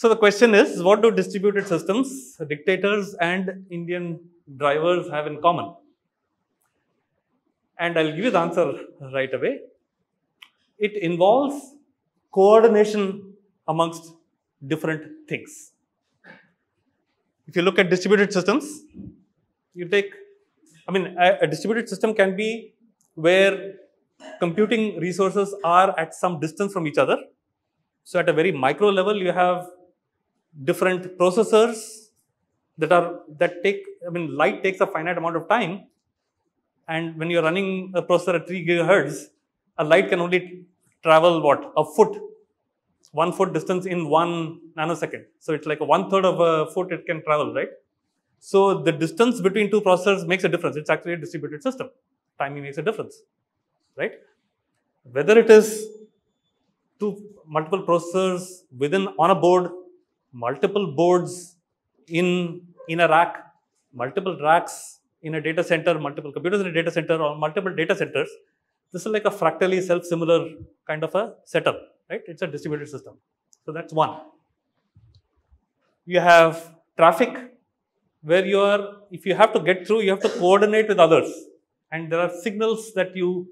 So the question is, what do distributed systems, dictators and Indian drivers have in common? And I'll give you the answer right away. It involves coordination amongst different things. If you look at distributed systems, you take, I mean, a, a distributed system can be where computing resources are at some distance from each other. So at a very micro level, you have different processors that are that take i mean light takes a finite amount of time. And when you're running a processor at 3 gigahertz a light can only travel what a foot one foot distance in one nanosecond. So it's like a one third of a foot it can travel right? So the distance between two processors makes a difference. It's actually a distributed system. Timing makes a difference right? Whether it is two multiple processors within on a board multiple boards in, in a rack, multiple racks in a data center, multiple computers in a data center or multiple data centers. This is like a fractally self-similar kind of a setup, right? It's a distributed system. So that's one. You have traffic where you are, if you have to get through, you have to coordinate with others. And there are signals that you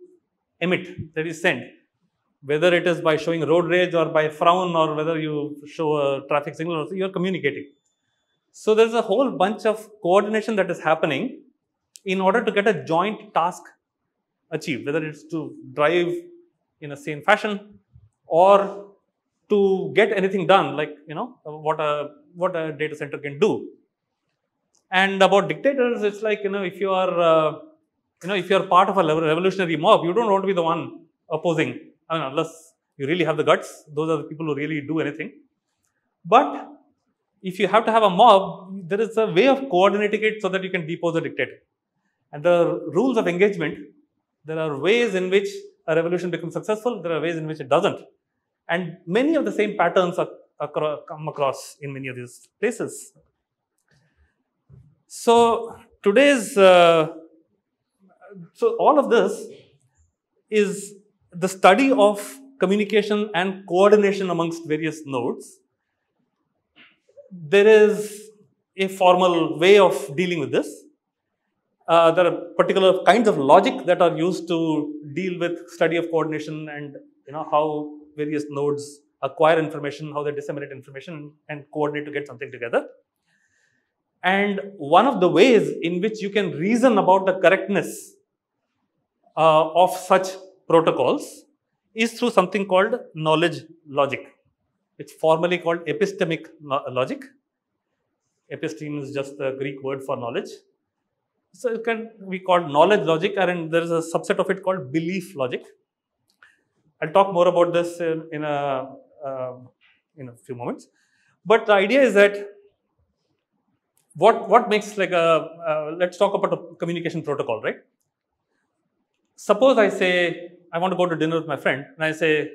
emit, that you send whether it is by showing road rage or by frown or whether you show a traffic signal, you are communicating. So there's a whole bunch of coordination that is happening in order to get a joint task achieved, whether it's to drive in a same fashion or to get anything done, like you know what a what a data center can do. And about dictators, it's like you know if you are uh, you know if you are part of a revolutionary mob, you don't want to be the one opposing I mean, unless you really have the guts, those are the people who really do anything. But if you have to have a mob, there is a way of coordinating it so that you can depose a dictator. And the rules of engagement, there are ways in which a revolution becomes successful, there are ways in which it doesn't. And many of the same patterns are, are come across in many of these places. So today's, uh, so all of this is the study of communication and coordination amongst various nodes, there is a formal way of dealing with this. Uh, there are particular kinds of logic that are used to deal with study of coordination and you know how various nodes acquire information, how they disseminate information and coordinate to get something together. And one of the ways in which you can reason about the correctness uh, of such protocols is through something called knowledge logic. It's formally called epistemic logic. Episteme is just the Greek word for knowledge. So it can be called knowledge logic and there is a subset of it called belief logic. I'll talk more about this in, in a, uh, in a few moments. But the idea is that what, what makes like a, uh, let's talk about a communication protocol, right? Suppose I say, I want to go to dinner with my friend and I say,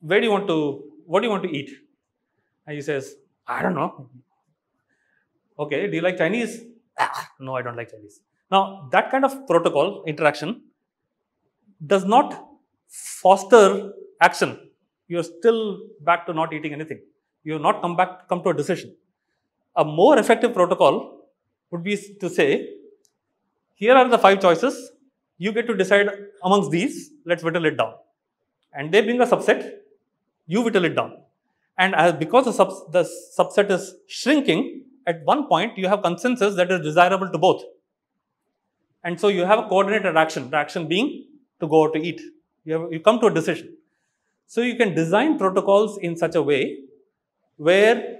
where do you want to, what do you want to eat? And he says, I don't know. Okay, do you like Chinese? Ah, no, I don't like Chinese. Now, that kind of protocol interaction does not foster action. You're still back to not eating anything. You have not come back, come to a decision. A more effective protocol would be to say, here are the five choices you get to decide amongst these, let's whittle it down. And they bring a subset, you whittle it down. And as because the, sub, the subset is shrinking, at one point you have consensus that is desirable to both. And so you have a coordinated action, the action being to go out to eat. You, have, you come to a decision. So you can design protocols in such a way where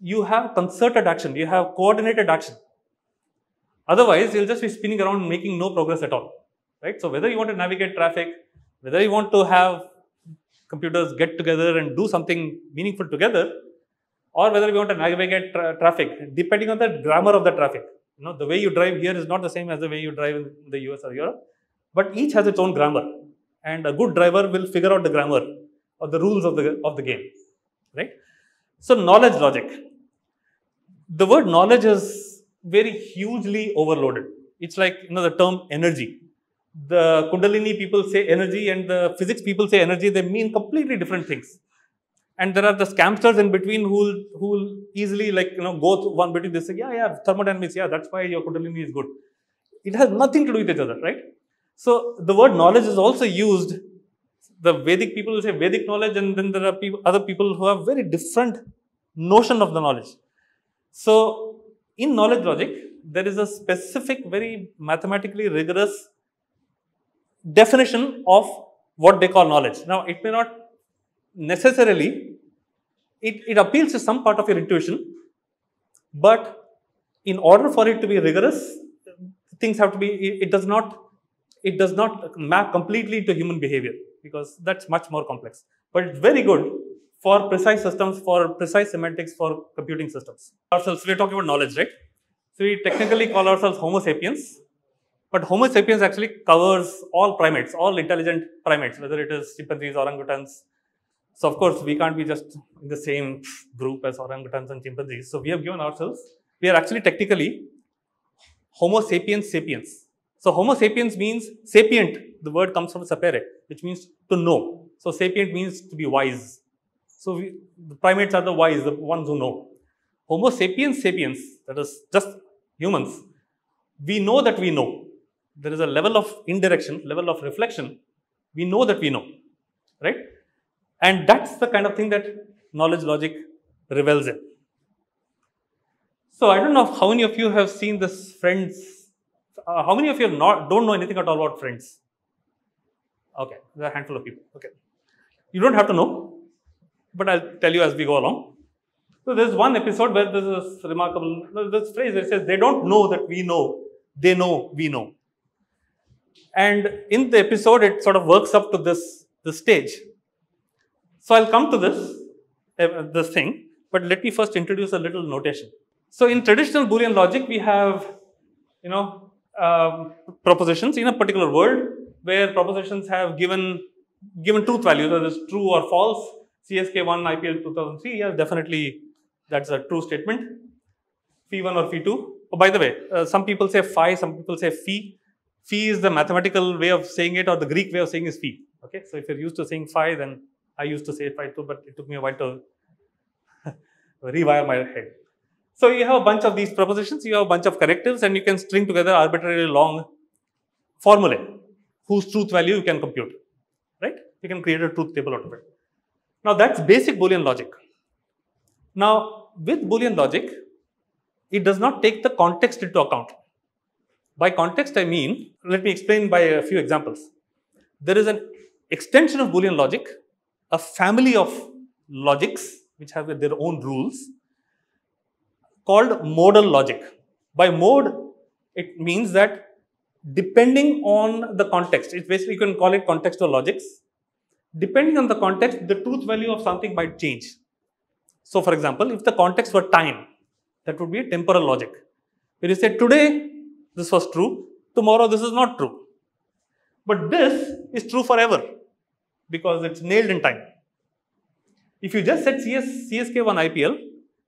you have concerted action, you have coordinated action. Otherwise, you'll just be spinning around making no progress at all, right? So whether you want to navigate traffic, whether you want to have computers get together and do something meaningful together, or whether we want to navigate tra traffic, depending on the grammar of the traffic. You know, the way you drive here is not the same as the way you drive in the US or Europe, but each has its own grammar. And a good driver will figure out the grammar or the rules of the, of the game, right? So knowledge logic. The word knowledge is very hugely overloaded. It's like you know the term energy. The Kundalini people say energy and the physics people say energy, they mean completely different things. and there are the scamsters in between who will who easily like you know go through one between They Say, yeah, yeah, thermodynamics. Yeah, that's why your Kundalini is good. It has nothing to do with each other, right? So the word knowledge is also used. The Vedic people will say Vedic knowledge, and then there are people, other people who have very different notion of the knowledge. So in knowledge logic, there is a specific, very mathematically rigorous definition of what they call knowledge. Now, it may not necessarily, it, it appeals to some part of your intuition, but in order for it to be rigorous, things have to be, it, it does not, it does not map completely to human behavior because that's much more complex. But it's very good for precise systems, for precise semantics, for computing systems. Ourselves, we're talking about knowledge, right? So we technically call ourselves Homo sapiens, but Homo sapiens actually covers all primates, all intelligent primates, whether it is chimpanzees, orangutans. So of course, we can't be just in the same group as orangutans and chimpanzees. So we have given ourselves, we are actually technically Homo sapiens sapiens. So Homo sapiens means sapient. The word comes from sapere, which means to know. So sapient means to be wise. So we, the primates are the wise, the ones who know. Homo sapiens sapiens, that is just humans, we know that we know there is a level of indirection, level of reflection. We know that we know, right? And that's the kind of thing that knowledge logic revels in. So I don't know how many of you have seen this Friends. Uh, how many of you not don't know anything at all about Friends? Okay, there are a handful of people. Okay, you don't have to know, but I'll tell you as we go along. So there's one episode where this is remarkable this phrase that says they don't know that we know, they know we know. And in the episode, it sort of works up to this, this stage. So I'll come to this, uh, this thing, but let me first introduce a little notation. So in traditional Boolean logic, we have, you know, um, propositions in a particular world where propositions have given given truth values, whether it's true or false. CSK1 IPL 2003, yes, definitely that's a true statement. Phi1 or Phi2. Oh, by the way, uh, some people say phi, some people say phi. Phi is the mathematical way of saying it or the Greek way of saying is phi. Okay, so if you're used to saying phi, then I used to say phi too, but it took me a while to rewire my head. So you have a bunch of these propositions, you have a bunch of connectives, and you can string together arbitrarily long formulae whose truth value you can compute. Right? You can create a truth table out of it. Now that's basic Boolean logic. Now with Boolean logic, it does not take the context into account. By context, I mean, let me explain by a few examples. There is an extension of Boolean logic, a family of logics which have their own rules called modal logic. By mode, it means that depending on the context, it's basically you can call it contextual logics. Depending on the context, the truth value of something might change. So, for example, if the context were time, that would be a temporal logic. Where you say today this was true, tomorrow this is not true. But this is true forever because it's nailed in time. If you just set CS, CSK1 IPL,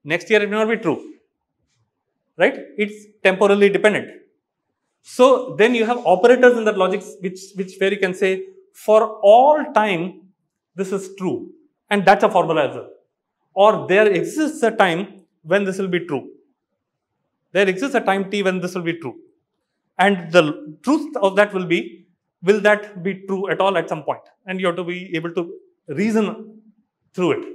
next year it may not be true. Right? It's temporally dependent. So then you have operators in that logic which, which where you can say for all time this is true. And that's a formula as well. Or there exists a time when this will be true. There exists a time t when this will be true. And the truth of that will be, will that be true at all at some point? And you have to be able to reason through it,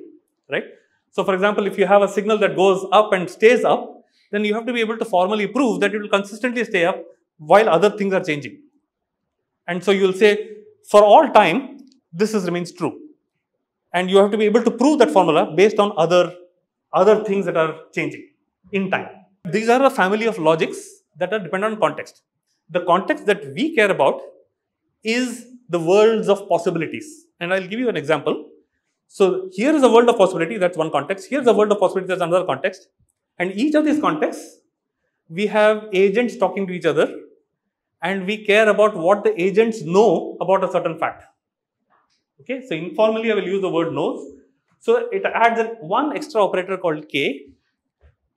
right? So for example, if you have a signal that goes up and stays up, then you have to be able to formally prove that it will consistently stay up while other things are changing. And so you will say, for all time, this is, remains true. And you have to be able to prove that formula based on other, other things that are changing in time. These are a family of logics that are dependent on context the context that we care about is the worlds of possibilities. And I'll give you an example. So here is a world of possibility, that's one context. Here's a world of possibility, that's another context. And each of these contexts, we have agents talking to each other and we care about what the agents know about a certain fact. Okay, so informally I will use the word knows. So it adds one extra operator called k.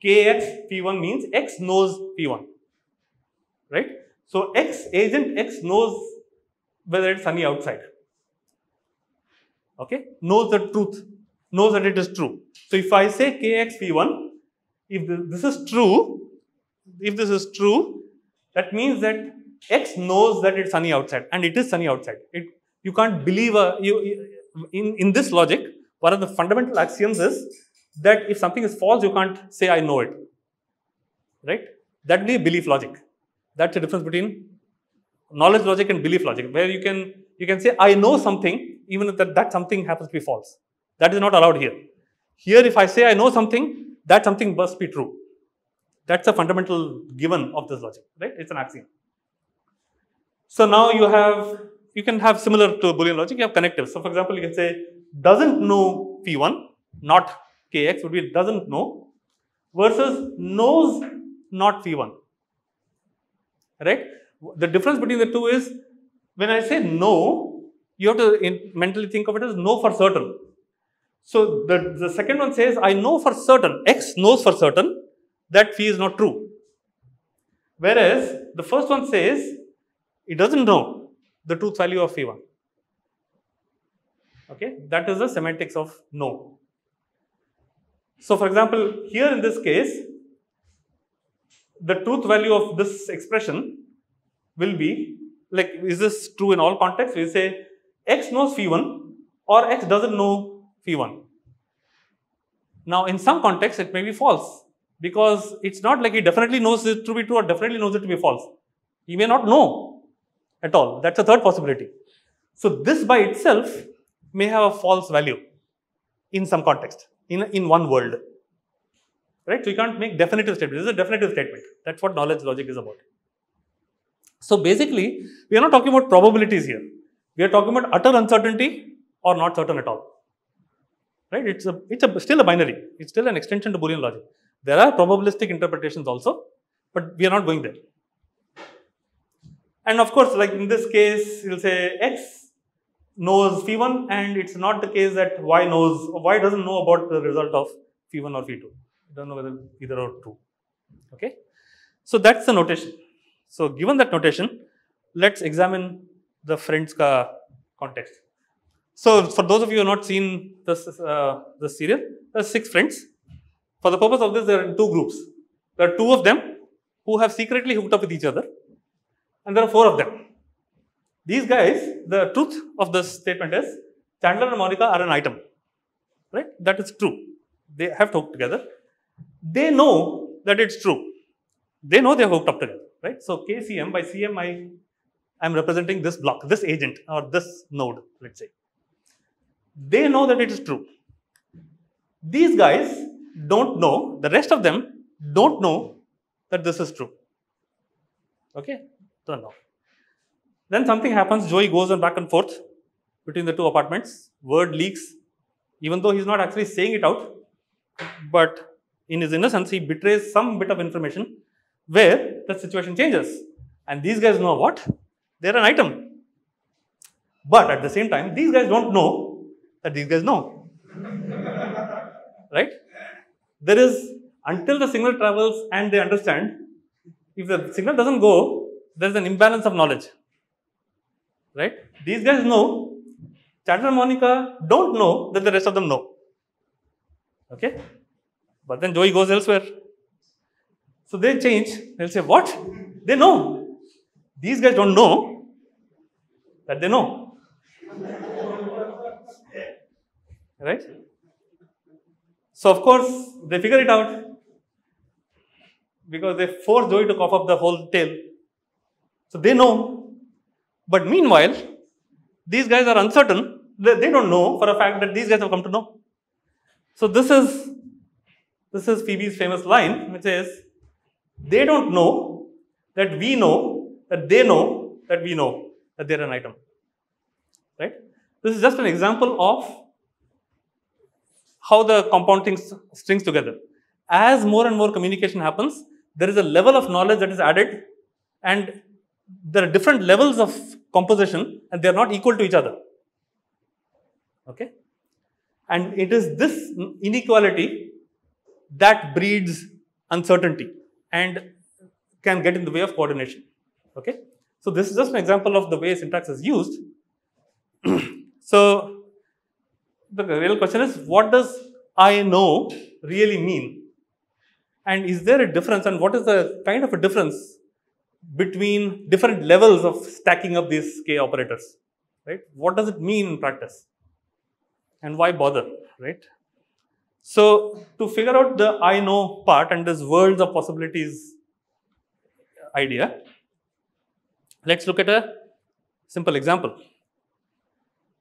kx p1 means x knows p1, right? So X, agent X knows whether it's sunny outside. Okay, knows the truth. knows that it is true. So if I say kx P1, if this is true, if this is true, that means that x knows that it's sunny outside and it is sunny outside. It, you can't believe uh, a, you, in, in this logic, one of the fundamental axioms is that if something is false, you can't say I know it. Right? That would be belief logic. That's the difference between knowledge logic and belief logic, where you can you can say I know something, even if that, that something happens to be false. That is not allowed here. Here, if I say I know something, that something must be true. That's a fundamental given of this logic, right? It's an axiom. So now you have, you can have similar to Boolean logic, you have connectives. So for example, you can say doesn't know P1, not kx would be doesn't know versus knows not P1, right? The difference between the two is when I say know, you have to mentally think of it as know for certain. So the, the second one says, I know for certain, X knows for certain that phi is not true. Whereas the first one says, it doesn't know the truth value of phi1. Okay, that is the semantics of know. So for example, here in this case, the truth value of this expression will be like, is this true in all contexts? We say x knows phi1 or x doesn't know phi1. Now, in some contexts, it may be false because it's not like he definitely knows it to be true or definitely knows it to be false. He may not know at all. That's a third possibility. So, this by itself may have a false value in some context, in, in one world. Right? So, you can't make definitive statement. This is a definitive statement. That's what knowledge logic is about. So, basically, we are not talking about probabilities here. We are talking about utter uncertainty or not certain at all. Right? It's a it's a still a binary. It's still an extension to Boolean logic. There are probabilistic interpretations also, but we are not going there. And of course, like in this case, you'll say X knows phi1 and it's not the case that Y knows, Y doesn't know about the result of phi1 or phi2. Don't know whether either or true. Okay. So that's the notation. So given that notation, let's examine the friends context. So for those of you who have not seen this, uh, this serial, there are six friends. For the purpose of this, there are two groups. There are two of them who have secretly hooked up with each other, and there are four of them. These guys, the truth of this statement is Chandler and Monica are an item, right? That is true. They have hooked together. They know that it's true. They know they're hooked up together, right? So KCM by CM, I am representing this block, this agent or this node, let's say they know that it is true. These guys don't know, the rest of them don't know that this is true. Okay? Don't know. Then something happens, Joey goes on back and forth between the two apartments, word leaks, even though he's not actually saying it out, but in his innocence, he betrays some bit of information where the situation changes. And these guys know what? They're an item. But at the same time, these guys don't know that these guys know. right? There is, until the signal travels and they understand, if the signal doesn't go, there is an imbalance of knowledge. Right? These guys know, Chandler and Monica don't know that the rest of them know. Okay? But then Joey goes elsewhere. So they change. They'll say, What? They know. These guys don't know that they know right? So of course they figure it out because they force Joey to cough up the whole tale. So they know, but meanwhile, these guys are uncertain. They, they don't know for a fact that these guys have come to know. So this is this is Phoebe's famous line, which is, they don't know that we know that they know that we know that they're an item. Right? This is just an example of how the compound things strings together. As more and more communication happens, there is a level of knowledge that is added and there are different levels of composition and they are not equal to each other. Okay? And it is this inequality that breeds uncertainty and can get in the way of coordination. Okay? So this is just an example of the way syntax is used. so the real question is what does I know really mean? And is there a difference and what is the kind of a difference between different levels of stacking up these k operators, right? What does it mean in practice? And why bother, right? So, to figure out the I know part and this worlds of possibilities idea, let's look at a simple example.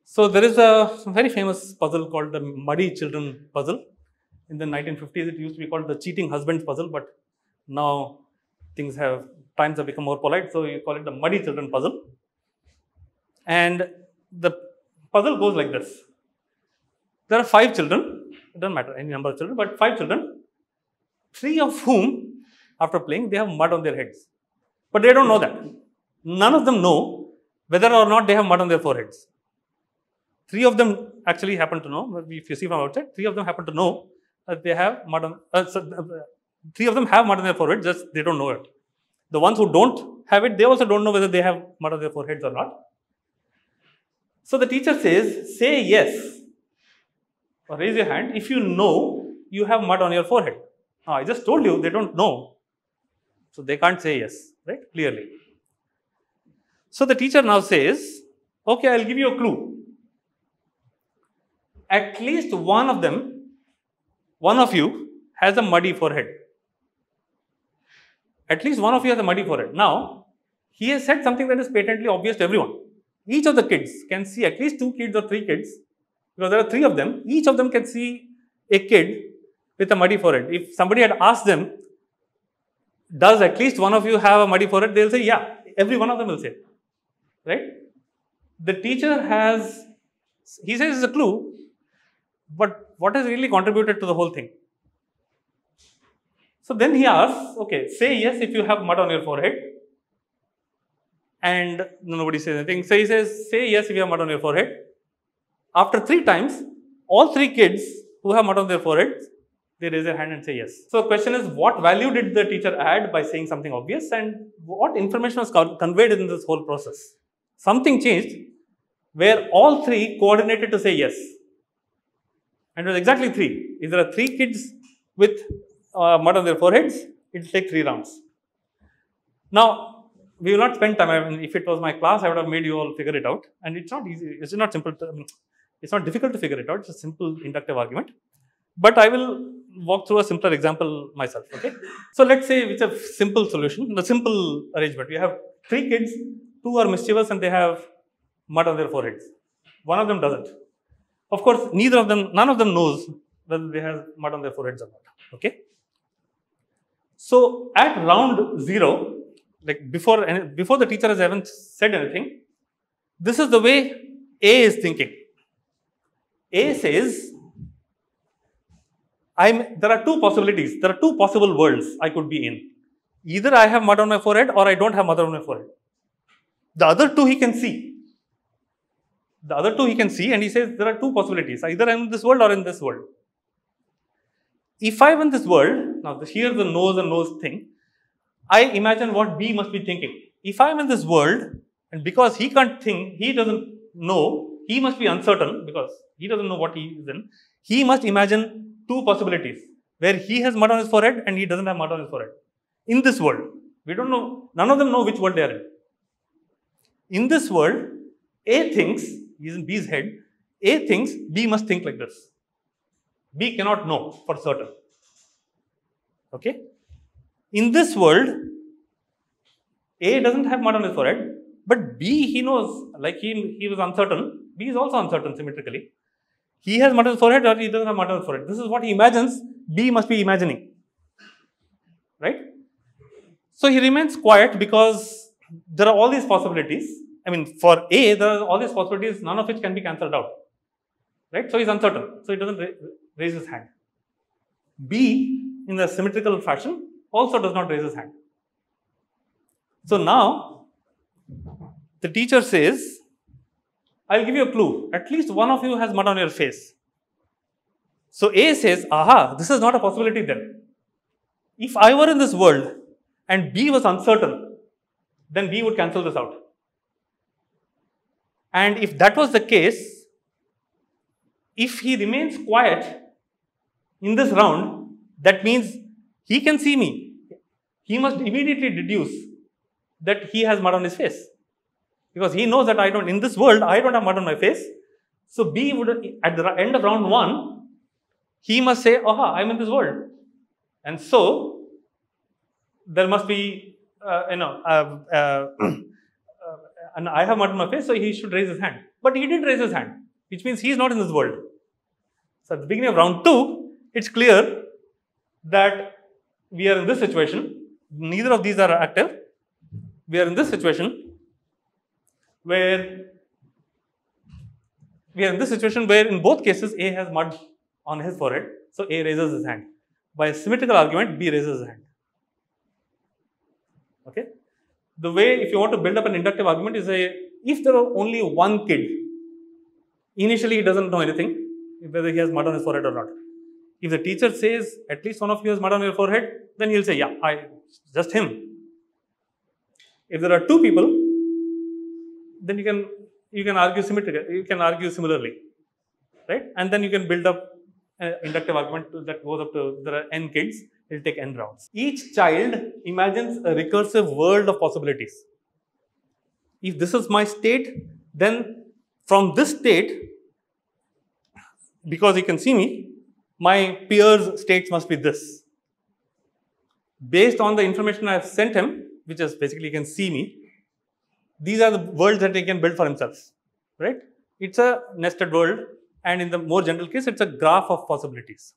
So, there is a very famous puzzle called the Muddy Children puzzle. In the 1950s, it used to be called the cheating husbands puzzle, but now things have times have become more polite, so you call it the muddy children puzzle. And the puzzle goes like this. There are five children, it doesn't matter any number of children, but five children, three of whom, after playing, they have mud on their heads. But they don't know that. None of them know whether or not they have mud on their foreheads. Three of them actually happen to know, if you see from outside, three of them happen to know that they have mud on, uh, uh, three of them have mud on their forehead, just they don't know it. The ones who don't have it, they also don't know whether they have mud on their foreheads or not. So the teacher says, say yes or raise your hand if you know you have mud on your forehead. Now, I just told you they don't know. So they can't say yes, right? Clearly. So the teacher now says, okay, I'll give you a clue. At least one of them, one of you has a muddy forehead. At least one of you has a muddy forehead. Now, he has said something that is patently obvious to everyone. Each of the kids can see at least two kids or three kids, because there are three of them. Each of them can see a kid with a muddy forehead. If somebody had asked them, does at least one of you have a muddy forehead? They'll say, yeah. Every one of them will say, right? The teacher has, he says it's a clue, but what has really contributed to the whole thing? So then he asks, okay, say yes if you have mud on your forehead. And nobody says anything. So he says, say yes if you have mud on your forehead. After three times, all three kids who have mud on their foreheads, they raise their hand and say yes. So the question is, what value did the teacher add by saying something obvious and what information was conveyed in this whole process? Something changed where all three coordinated to say yes. And it was exactly three. Is there are three kids with uh, mud on their foreheads, it will take three rounds. Now, we will not spend time. I mean, if it was my class, I would have made you all figure it out. And it's not easy. It's not simple. It's not difficult to figure it out. It's a simple inductive argument. But I will walk through a simpler example myself. Okay. So let's say it's a simple solution, the simple arrangement. We have three kids, two are mischievous and they have mud on their foreheads. One of them doesn't. Of course, neither of them, none of them knows whether they have mud on their foreheads or not. Okay. So at round zero, like before, before the teacher has even said anything, this is the way A is thinking. A says, I'm, there are two possibilities. There are two possible worlds I could be in. Either I have mud on my forehead or I don't have mud on my forehead. The other two he can see. The other two he can see and he says there are two possibilities. Either I'm in this world or in this world. If I'm in this world, now here's the knows and knows thing, I imagine what B must be thinking. If I'm in this world, and because he can't think, he doesn't know, he must be uncertain because he doesn't know what he is in. He must imagine two possibilities where he has mud on his forehead and he doesn't have mud on his forehead. In this world, we don't know, none of them know which world they are in. In this world, A thinks, he's in B's head, A thinks B must think like this. B cannot know for certain. Okay? In this world, A doesn't have mud on his forehead, but B he knows, like he, he was uncertain. B is also uncertain symmetrically. He has mud on his forehead or he doesn't have mud on his forehead. This is what he imagines, B must be imagining. Right? So he remains quiet because there are all these possibilities. I mean, for A, there are all these possibilities, none of which can be cancelled out. Right? So he's uncertain. So he doesn't raise his hand. B, in a symmetrical fashion, also does not raise his hand. So now, the teacher says, I'll give you a clue. At least one of you has mud on your face. So A says, aha, this is not a possibility then. If I were in this world and B was uncertain, then B would cancel this out. And if that was the case, if he remains quiet in this round, that means he can see me. He must immediately deduce that he has mud on his face. Because he knows that I don't, in this world, I don't have mud on my face. So B would, at the end of round one, he must say, aha, I'm in this world. And so, there must be, uh, you know, uh, uh, and I have mud on my face, so he should raise his hand. But he didn't raise his hand, which means he is not in this world. So at the beginning of round two, it's clear that we are in this situation. Neither of these are active. We are in this situation where we are in this situation where in both cases A has mud on his forehead. So A raises his hand. By a symmetrical argument, B raises his hand. Okay. The way if you want to build up an inductive argument is a if there are only one kid, initially he doesn't know anything whether he has mud on his forehead or not. If the teacher says at least one of you has mud on your forehead, then he'll say, yeah, I just him. If there are two people, then you can you can argue symmetrically, you can argue similarly, right? And then you can build up an inductive argument that goes up to there are n kids. It'll take n rounds. Each child imagines a recursive world of possibilities. If this is my state, then from this state, because he can see me, my peer's states must be this. Based on the information I have sent him, which is basically he can see me, these are the worlds that he can build for himself, right? It's a nested world, and in the more general case, it's a graph of possibilities.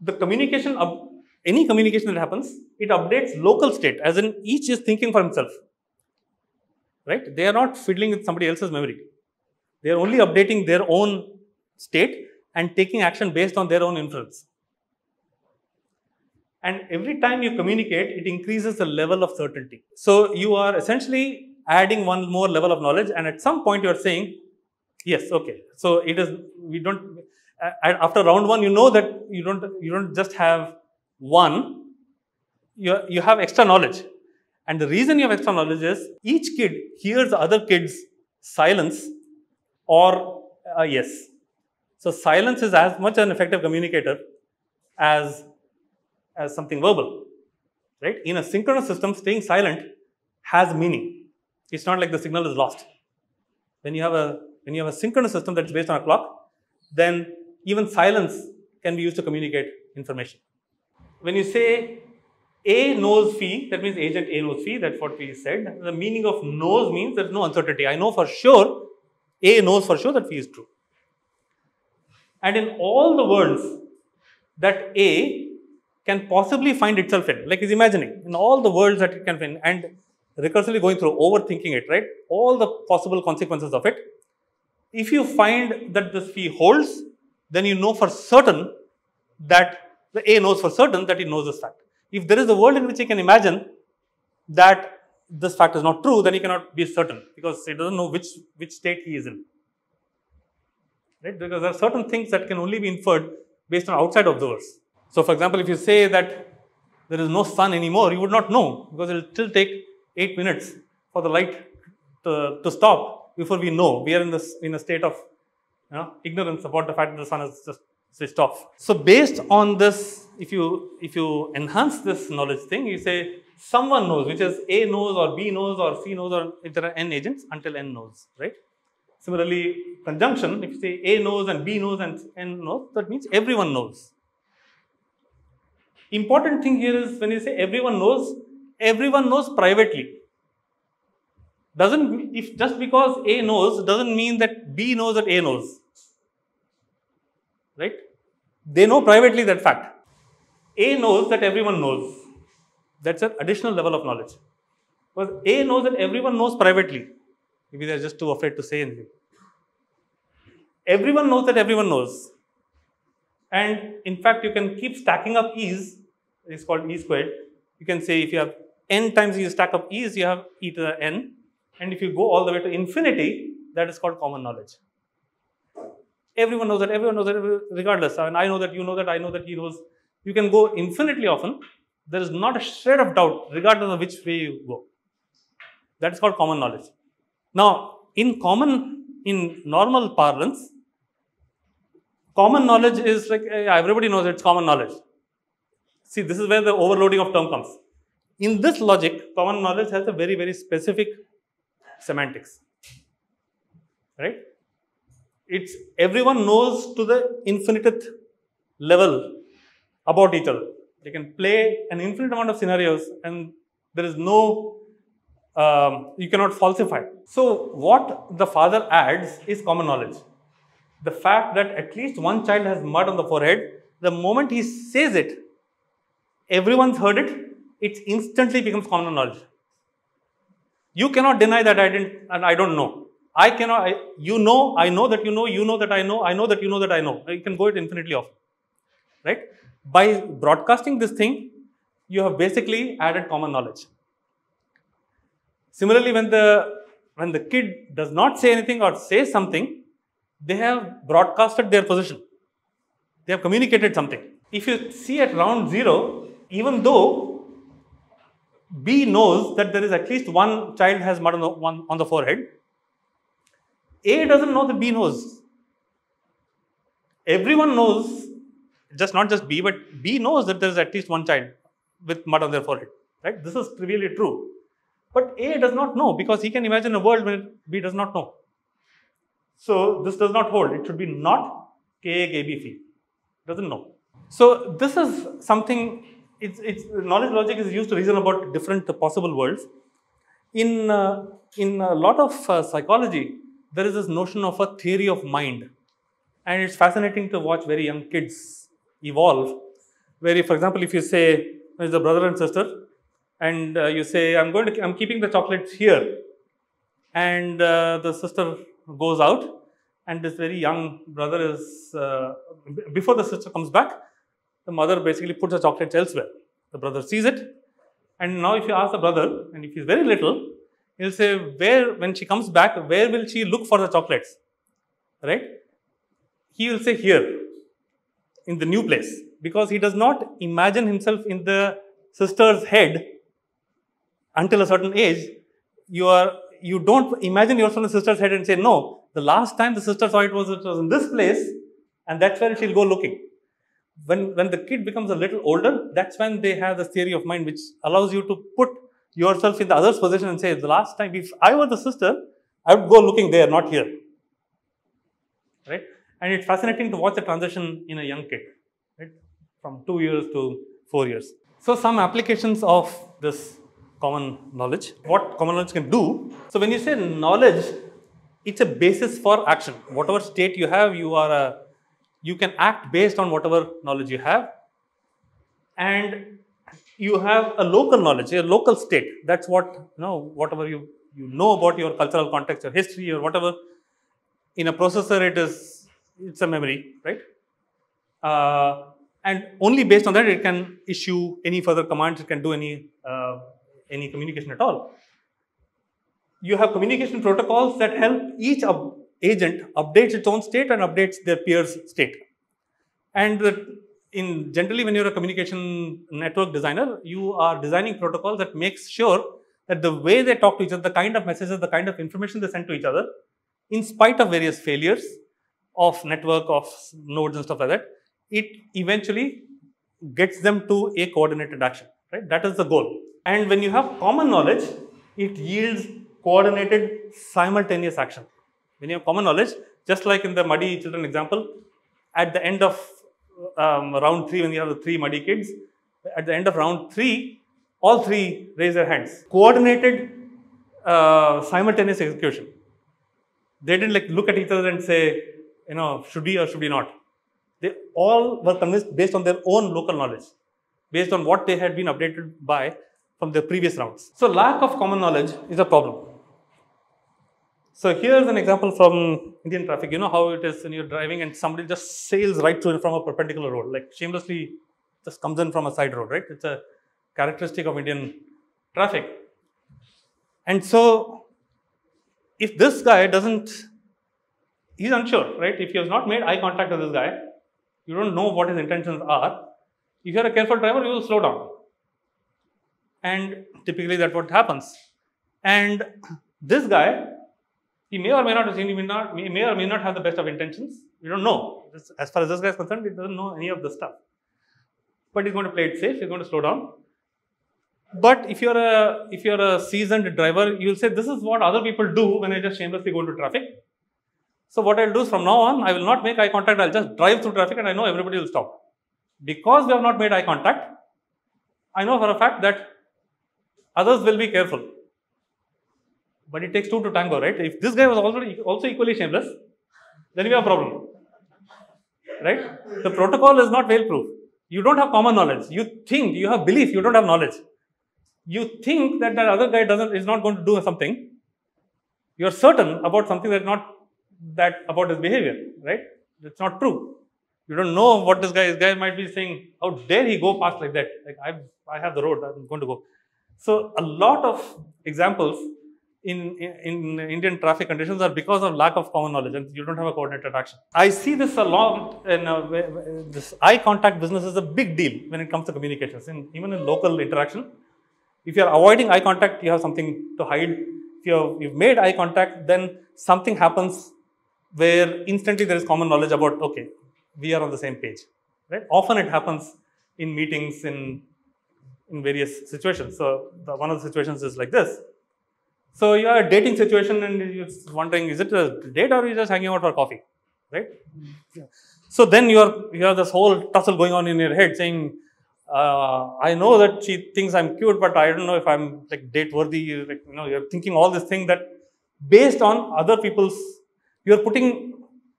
The communication of any communication that happens, it updates local state, as in each is thinking for himself, right? They are not fiddling with somebody else's memory. They are only updating their own state and taking action based on their own inference. And every time you communicate, it increases the level of certainty. So you are essentially adding one more level of knowledge, and at some point you are saying, yes, okay. So it is we don't after round one, you know that you don't you don't just have one, you, you have extra knowledge. And the reason you have extra knowledge is each kid hears other kids silence or uh, yes. So silence is as much an effective communicator as, as something verbal, right? In a synchronous system, staying silent has meaning. It's not like the signal is lost. When you have a when you have a synchronous system that's based on a clock, then even silence can be used to communicate information. When you say A knows phi, that means agent A knows phi, that's what we said. The meaning of knows means there's no uncertainty. I know for sure a knows for sure that phi is true. And in all the worlds that A can possibly find itself in, like he's imagining, in all the worlds that it can find, and recursively going through, overthinking it, right? All the possible consequences of it. If you find that this phi holds, then you know for certain that the A knows for certain that he knows this fact. If there is a world in which he can imagine that this fact is not true, then he cannot be certain because he doesn't know which, which state he is in. Right? Because there are certain things that can only be inferred based on outside observers. So, for example, if you say that there is no sun anymore, you would not know because it will still take 8 minutes for the light to, to stop before we know. We are in, this, in a state of you know, ignorance about the fact that the sun has just switched off. So, based on this, if you, if you enhance this knowledge thing, you say someone knows, which is A knows or B knows or C knows or if there are n agents until n knows, right? Similarly, conjunction, if you say A knows and B knows and n knows, that means everyone knows. Important thing here is when you say everyone knows, everyone knows privately. Doesn't, if just because A knows, doesn't mean that B knows that A knows. Right? They know privately that fact. A knows that everyone knows. That's an additional level of knowledge. Because A knows that everyone knows privately. Maybe they're just too afraid to say anything. Everyone knows that everyone knows. And in fact, you can keep stacking up e's. It's called e squared. You can say if you have n times you stack up e's, you have e to the n. And if you go all the way to infinity, that is called common knowledge. Everyone knows that, everyone knows that, regardless. I, mean, I know that, you know that, I know that he knows. You can go infinitely often there is not a shred of doubt regardless of which way you go. That is called common knowledge. Now, in common in normal parlance, common knowledge is like eh, everybody knows it's common knowledge. See, this is where the overloading of term comes. In this logic, common knowledge has a very, very specific semantics. Right? It's everyone knows to the infinite level about each other. They can play an infinite amount of scenarios and there is no, um, you cannot falsify. So, what the father adds is common knowledge. The fact that at least one child has mud on the forehead, the moment he says it, everyone's heard it, it instantly becomes common knowledge. You cannot deny that I didn't and I don't know. I cannot, I, you know, I know that you know, you know that I know, I know that you know that I know. You can go it infinitely off, right? By broadcasting this thing, you have basically added common knowledge. Similarly, when the, when the kid does not say anything or says something, they have broadcasted their position. They have communicated something. If you see at round zero, even though B knows that there is at least one child has mud on the, one, on the forehead, A doesn't know that B knows. Everyone knows, just not just B, but B knows that there is at least one child with mud on their forehead. Right? This is trivially true. But A does not know because he can imagine a world where B does not know. So this does not hold. It should be not K A K B phi. Doesn't know. So this is something. It's, it's knowledge logic is used to reason about different possible worlds. In uh, in a lot of uh, psychology, there is this notion of a theory of mind, and it's fascinating to watch very young kids evolve. Where, if, for example, if you say there's a brother and sister, and uh, you say, "I'm going to, I'm keeping the chocolates here," and uh, the sister goes out, and this very young brother is uh, before the sister comes back, the mother basically puts the chocolates elsewhere. The brother sees it, and now if you ask the brother, and if he's very little, he'll say, "Where when she comes back, where will she look for the chocolates?" Right? He will say, "Here." in the new place because he does not imagine himself in the sister's head until a certain age. You are you don't imagine yourself in the sister's head and say, no, the last time the sister saw it was it was in this place, and that's where she'll go looking. When when the kid becomes a little older, that's when they have the theory of mind, which allows you to put yourself in the other's position and say, the last time if I were the sister, I would go looking there, not here. Right? And it's fascinating to watch the transition in a young kid, right? From two years to four years. So some applications of this common knowledge, what common knowledge can do. So when you say knowledge, it's a basis for action. Whatever state you have, you are a, you can act based on whatever knowledge you have. And you have a local knowledge, a local state. That's what, you know, whatever you, you know about your cultural context, your history or whatever. In a processor, it is, it's a memory, right? Uh, and only based on that, it can issue any further commands, it can do any, uh, any communication at all. You have communication protocols that help each agent updates its own state and updates their peers' state. And the, in generally, when you're a communication network designer, you are designing protocols that makes sure that the way they talk to each other, the kind of messages, the kind of information they send to each other, in spite of various failures of network, of nodes and stuff like that, it eventually gets them to a coordinated action, right? That is the goal. And when you have common knowledge, it yields coordinated simultaneous action. When you have common knowledge, just like in the muddy children example, at the end of um, round three, when you have the three muddy kids, at the end of round three, all three raise their hands. Coordinated uh, simultaneous execution. They didn't like look at each other and say, you know, should we or should we not. They all were convinced based on their own local knowledge, based on what they had been updated by from the previous rounds. So lack of common knowledge is a problem. So here's an example from Indian traffic. You know how it is when you're driving and somebody just sails right through from a perpendicular road, like shamelessly just comes in from a side road, right? It's a characteristic of Indian traffic. And so if this guy doesn't, he's unsure, right? If he has not made eye contact with this guy, you don't know what his intentions are. If you're a careful driver, you will slow down. And typically that's what happens. And this guy He may or may not, he may, not, may or may not have the best of intentions. We don't know. As far as this guy is concerned, he doesn't know any of the stuff. But he's going to play it safe. He's going to slow down. But if you're a if you're a seasoned driver, you'll say this is what other people do when I just shamelessly go into traffic. So what I'll do is from now on, I will not make eye contact. I'll just drive through traffic, and I know everybody will stop. Because we have not made eye contact, I know for a fact that others will be careful. But it takes two to tango, right? If this guy was already also equally shameless, then we have a problem. Right? The protocol is not fail proof. You don't have common knowledge. You think, you have belief, you don't have knowledge. You think that that other guy doesn't is not going to do something. You're certain about something that's not that about his behavior, right? That's not true. You don't know what this guy this guy might be saying. How dare he go past like that? Like I I have the road, I'm going to go. So a lot of examples in, in, in Indian traffic conditions are because of lack of common knowledge and you don't have a coordinated action. I see this a lot this eye contact business is a big deal when it comes to communications even in local interaction. If you are avoiding eye contact, you have something to hide. If you have, you've made eye contact, then something happens where instantly there is common knowledge about, okay, we are on the same page, right? Often it happens in meetings, in, in various situations. So the, one of the situations is like this. So you are a dating situation and you're wondering, is it a date or are you just hanging out for coffee, right? So then you are you have this whole tussle going on in your head, saying, uh, "I know that she thinks I'm cute, but I don't know if I'm like date worthy." Like you know, you're thinking all this thing that based on other people's, you're putting,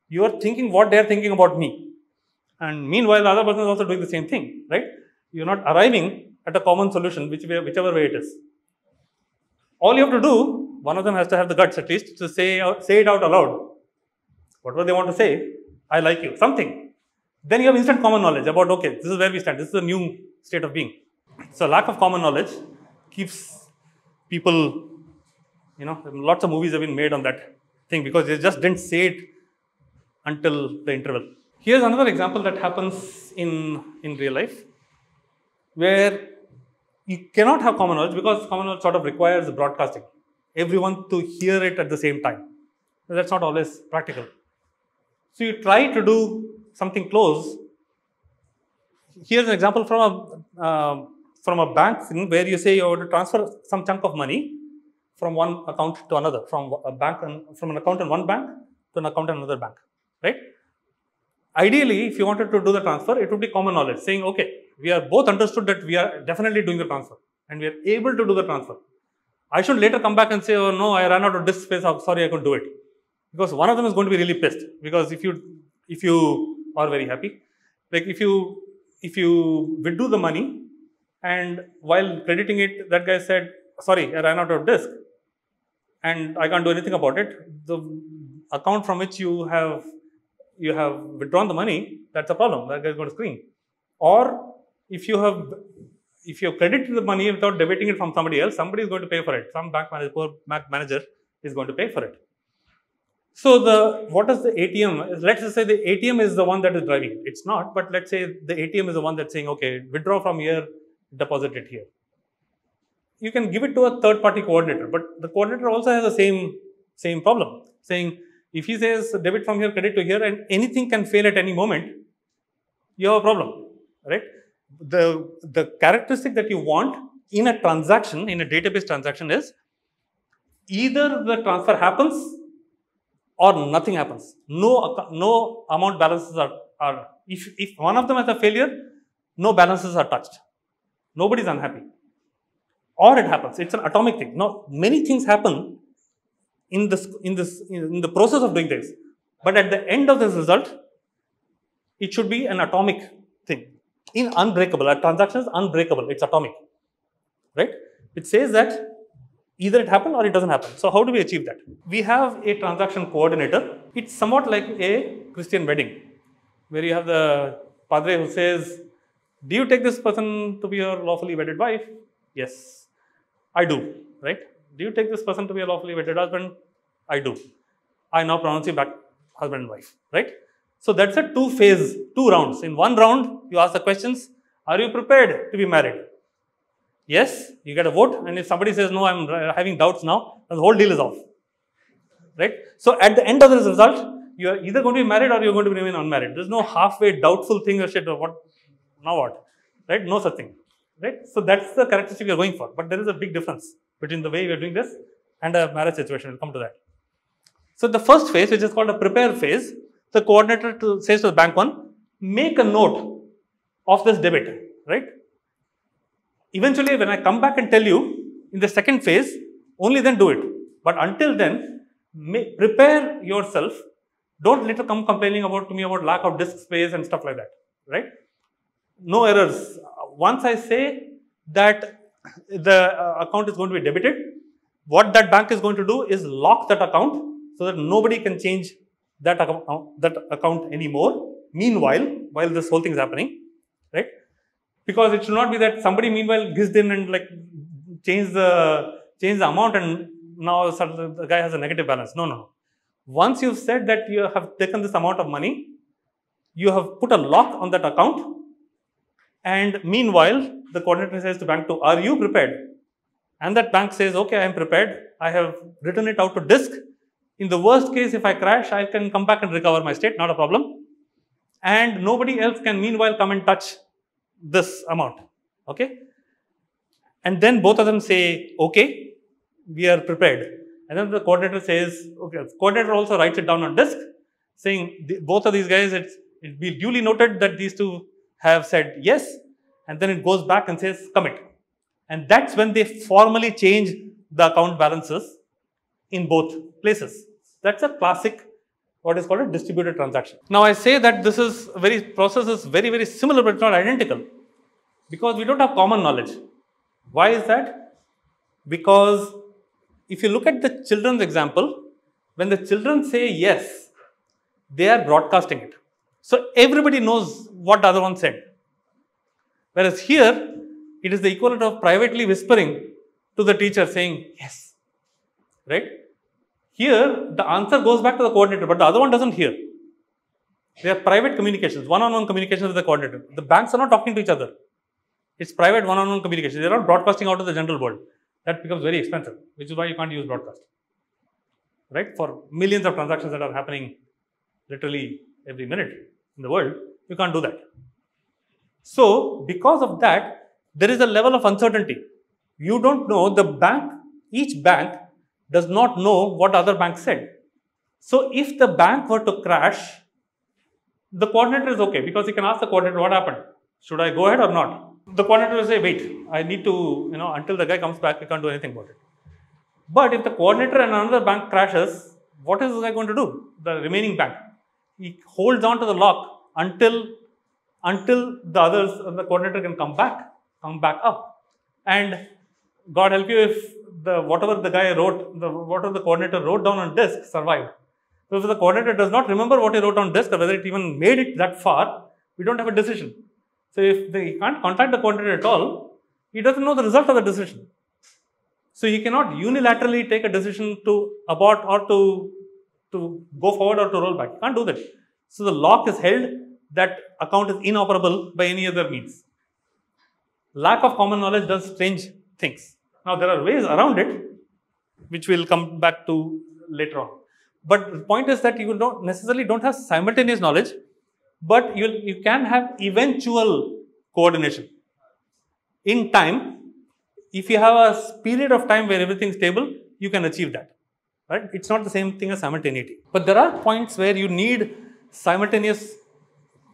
you're thinking what they're thinking about me, and meanwhile the other person is also doing the same thing, right? You're not arriving at a common solution, which way, whichever way it is all you have to do, one of them has to have the guts at least to say, uh, say it out aloud. Whatever they want to say, I like you, something. Then you have instant common knowledge about, okay, this is where we stand, this is a new state of being. So, lack of common knowledge keeps people, you know, lots of movies have been made on that thing because they just didn't say it until the interval. Here's another example that happens in, in real life where you cannot have common knowledge because common knowledge sort of requires broadcasting. Everyone to hear it at the same time. That's not always practical. So you try to do something close. Here's an example from a uh, from a bank where you say you want to transfer some chunk of money from one account to another, from a bank and from an account in one bank to an account in another bank, right? Ideally, if you wanted to do the transfer, it would be common knowledge, saying, okay, we are both understood that we are definitely doing the transfer and we are able to do the transfer. I should later come back and say, oh no, I ran out of disk space, I'm sorry, I couldn't do it. Because one of them is going to be really pissed. Because if you if you are very happy, like if you if you withdrew the money and while crediting it, that guy said, sorry, I ran out of disk and I can't do anything about it. The account from which you have you have withdrawn the money, that's a problem. That guy is going to scream. Or if you have if you have credited the money without debiting it from somebody else, somebody is going to pay for it. Some bank manager, poor bank manager is going to pay for it. So the what is the ATM? Let's just say the ATM is the one that is driving. It's not, but let's say the ATM is the one that's saying, okay, withdraw from here, deposit it here. You can give it to a third party coordinator, but the coordinator also has the same same problem, saying if he says debit from here, credit to here, and anything can fail at any moment, you have a problem, right? The the characteristic that you want in a transaction, in a database transaction, is either the transfer happens or nothing happens. No, no amount balances are, are if, if one of them has a failure, no balances are touched. Nobody is unhappy. Or it happens. It's an atomic thing. Now, many things happen in this in this in the process of doing this. But at the end of this result, it should be an atomic thing. In unbreakable, a transaction is unbreakable, it's atomic. Right? It says that either it happened or it doesn't happen. So how do we achieve that? We have a transaction coordinator. It's somewhat like a Christian wedding, where you have the padre who says, "Do you take this person to be your lawfully wedded wife?" Yes, I do. Right? Do you take this person to be your lawfully wedded husband? I do. I now pronounce you back husband and wife. Right? So that's a two phase, two rounds. In one round, you ask the questions: Are you prepared to be married? Yes, you get a vote, and if somebody says no, I'm having doubts now, the whole deal is off. right? So at the end of this result, you are either going to be married or you're going to remain unmarried. There's no halfway doubtful thing or shit or what, now what, right? No such thing, right? So that's the characteristic you're going for. But there is a big difference between the way you're doing this and a marriage situation. We'll come to that. So the first phase, which is called a prepare phase, the coordinator to, says to the bank one, make a note of this debit, right? Eventually, when I come back and tell you in the second phase, only then do it. But until then, may, prepare yourself. Don't later come complaining about to me about lack of disk space and stuff like that, right? No errors. Once I say that the uh, account is going to be debited, what that bank is going to do is lock that account so that nobody can change that account, uh, that account anymore. Meanwhile, while this whole thing is happening, right? Because it should not be that somebody meanwhile gives in and like change the change the amount and now suddenly the guy has a negative balance. No, no. Once you've said that you have taken this amount of money, you have put a lock on that account and meanwhile the coordinator says to bank 2, are you prepared? And that bank says, okay, I am prepared. I have written it out to disk. In the worst case, if I crash, I can come back and recover my state, not a problem. And nobody else can meanwhile come and touch this amount. Okay? And then both of them say, okay, we are prepared. And then the coordinator says, okay, the coordinator also writes it down on disk, saying the, both of these guys, it's, it be duly noted that these two have said yes, and then it goes back and says commit. And that's when they formally change the account balances in both places. That's a classic, what is called a distributed transaction. Now I say that this is very, process is very, very similar but not identical because we don't have common knowledge. Why is that? Because if you look at the children's example, when the children say yes, they are broadcasting it. So everybody knows what the other one said. Whereas here, it is the equivalent of privately whispering to the teacher saying yes. Right? Here, the answer goes back to the coordinator, but the other one doesn't hear. They are private communications, one-on-one -on -one communications with the coordinator. The banks are not talking to each other. It's private one-on-one -on -one communication. They're not broadcasting out to the general world. That becomes very expensive, which is why you can't use broadcast. Right? For millions of transactions that are happening literally every minute in the world, you can't do that. So, because of that, there is a level of uncertainty. You don't know the bank, each bank does not know what other bank said. So, if the bank were to crash, the coordinator is okay because he can ask the coordinator what happened. Should I go ahead or not? the coordinator will say, wait, I need to, you know, until the guy comes back, we can't do anything about it. But if the coordinator and another bank crashes, what is the guy going to do? The remaining bank. He holds on to the lock until until the others, and the coordinator can come back, come back up. And God help you if the whatever the guy wrote, the whatever the coordinator wrote down on disk survived. So if the coordinator does not remember what he wrote on disk or whether it even made it that far, we don't have a decision. So if they can't contact the coordinator at all, he doesn't know the result of the decision. So he cannot unilaterally take a decision to abort or to, to go forward or to roll back. He can't do that. So the lock is held that account is inoperable by any other means. Lack of common knowledge does strange things. Now there are ways around it, which we'll come back to later on. But the point is that you don't necessarily don't have simultaneous knowledge but you, you can have eventual coordination. In time, if you have a period of time where everything is stable, you can achieve that. Right? It's not the same thing as simultaneity. But there are points where you need simultaneous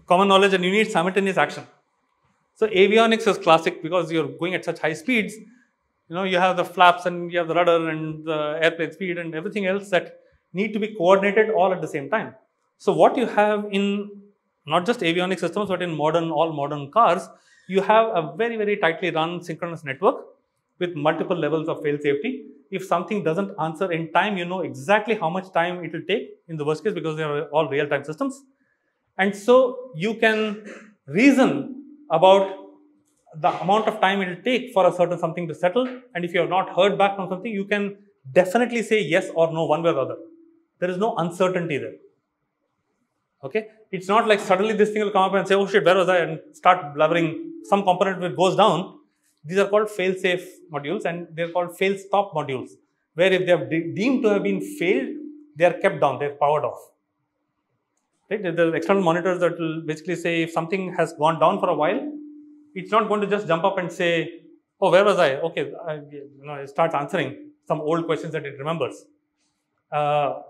common knowledge and you need simultaneous action. So avionics is classic because you're going at such high speeds. You know, you have the flaps and you have the rudder and the airplane speed and everything else that need to be coordinated all at the same time. So what you have in not just avionic systems, but in modern, all modern cars, you have a very, very tightly run synchronous network with multiple levels of fail safety. If something doesn't answer in time, you know exactly how much time it will take in the worst case because they are all real-time systems. And so you can reason about the amount of time it will take for a certain something to settle. And if you have not heard back from something, you can definitely say yes or no one way or the other. There is no uncertainty there. Okay, it's not like suddenly this thing will come up and say, oh shit, where was I? And start blubbering. Some component which goes down. These are called fail-safe modules and they're called fail-stop modules, where if they have de deemed to have been failed, they are kept down, they're powered off. Right? The external monitors that will basically say if something has gone down for a while, it's not going to just jump up and say, oh, where was I? Okay, I, you know, it starts answering some old questions that it remembers. Uh,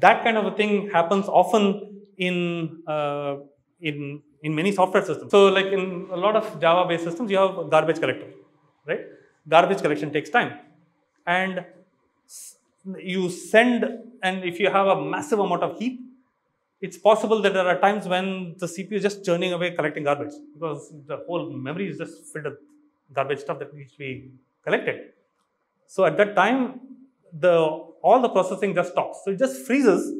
that kind of a thing happens often in, uh, in, in many software systems. So like in a lot of Java-based systems, you have garbage collector, right? Garbage collection takes time. And you send, and if you have a massive amount of heap, it's possible that there are times when the CPU is just churning away collecting garbage because the whole memory is just filled with garbage stuff that needs to be collected. So at that time, the all the processing just stops. So it just freezes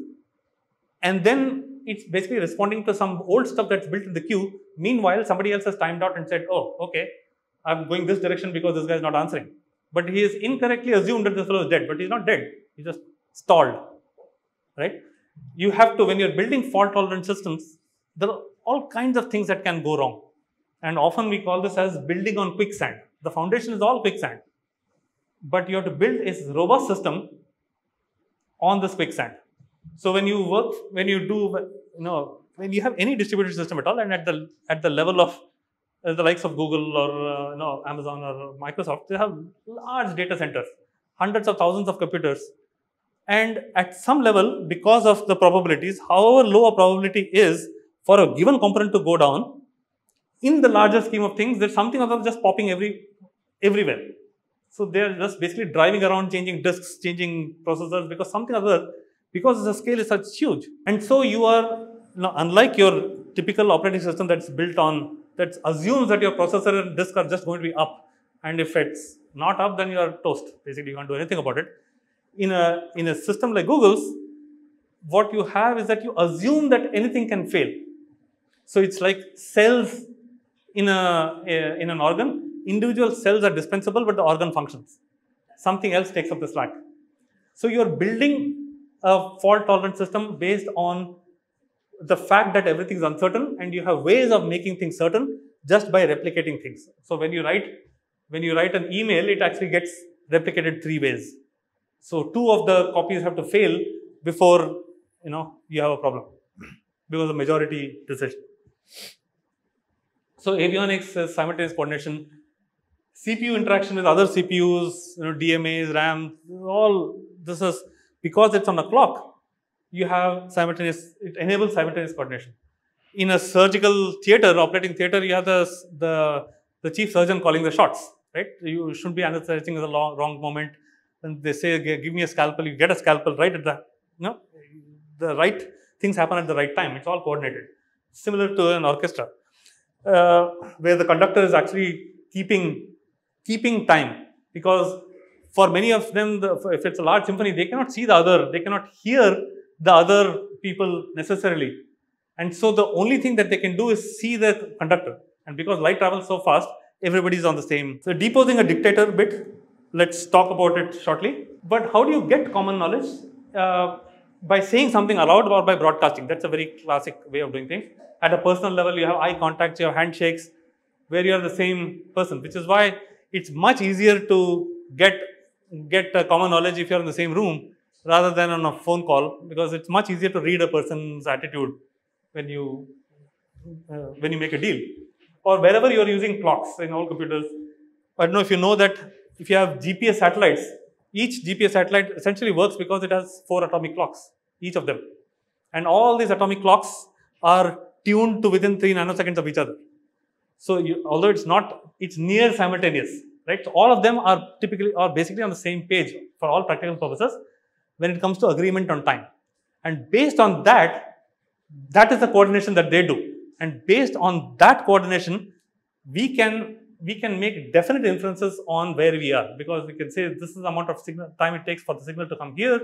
and then it's basically responding to some old stuff that's built in the queue. Meanwhile, somebody else has timed out and said, oh, okay, I'm going this direction because this guy is not answering. But he has incorrectly assumed that this fellow is dead, but he's not dead. He just stalled, right? You have to, when you're building fault tolerant systems, there are all kinds of things that can go wrong. And often we call this as building on quicksand. The foundation is all quicksand. But you have to build a robust system on this quicksand. So when you work, when you do, you know, when you have any distributed system at all, and at the at the level of uh, the likes of Google or uh, you know Amazon or Microsoft, they have large data centers, hundreds of thousands of computers, and at some level, because of the probabilities, however low a probability is for a given component to go down, in the larger scheme of things, there's something other just popping every everywhere. So they're just basically driving around, changing disks, changing processors because something other, because the scale is such huge. And so you are, you know, unlike your typical operating system that's built on, that assumes that your processor and disk are just going to be up. And if it's not up, then you are toast. Basically, you can't do anything about it. In a, in a system like Google's, what you have is that you assume that anything can fail. So it's like cells in, a, in an organ individual cells are dispensable, but the organ functions. Something else takes up the slack. So you're building a fault tolerant system based on the fact that everything is uncertain and you have ways of making things certain just by replicating things. So when you write, when you write an email, it actually gets replicated three ways. So two of the copies have to fail before you know you have a problem because of majority decision. So avionics is simultaneous coordination CPU interaction with other CPUs, you know, DMAs, RAM, all this is because it's on a clock, you have simultaneous, it enables simultaneous coordination. In a surgical theater, operating theater, you have the, the, the chief surgeon calling the shots, right? You shouldn't be anesthesizing at the long, wrong moment. And they say, give me a scalpel, you get a scalpel right at the, you know, the right things happen at the right time. It's all coordinated. Similar to an orchestra, uh, where the conductor is actually keeping keeping time because for many of them, the, if it's a large symphony, they cannot see the other, they cannot hear the other people necessarily. And so the only thing that they can do is see the conductor. And because light travels so fast, everybody is on the same. So deposing a dictator bit, let's talk about it shortly. But how do you get common knowledge? Uh, by saying something aloud or by broadcasting. That's a very classic way of doing things. At a personal level, you have eye contact, you have handshakes, where you are the same person, which is why it's much easier to get get common knowledge if you're in the same room rather than on a phone call because it's much easier to read a person's attitude when you uh, when you make a deal or wherever you're using clocks in all computers. I don't know if you know that if you have GPS satellites, each GPS satellite essentially works because it has four atomic clocks, each of them. And all these atomic clocks are tuned to within three nanoseconds of each other. So you, although it's not, it's near simultaneous, right? So all of them are typically or basically on the same page for all practical purposes when it comes to agreement on time. And based on that, that is the coordination that they do. And based on that coordination, we can we can make definite inferences on where we are because we can say this is the amount of signal time it takes for the signal to come here.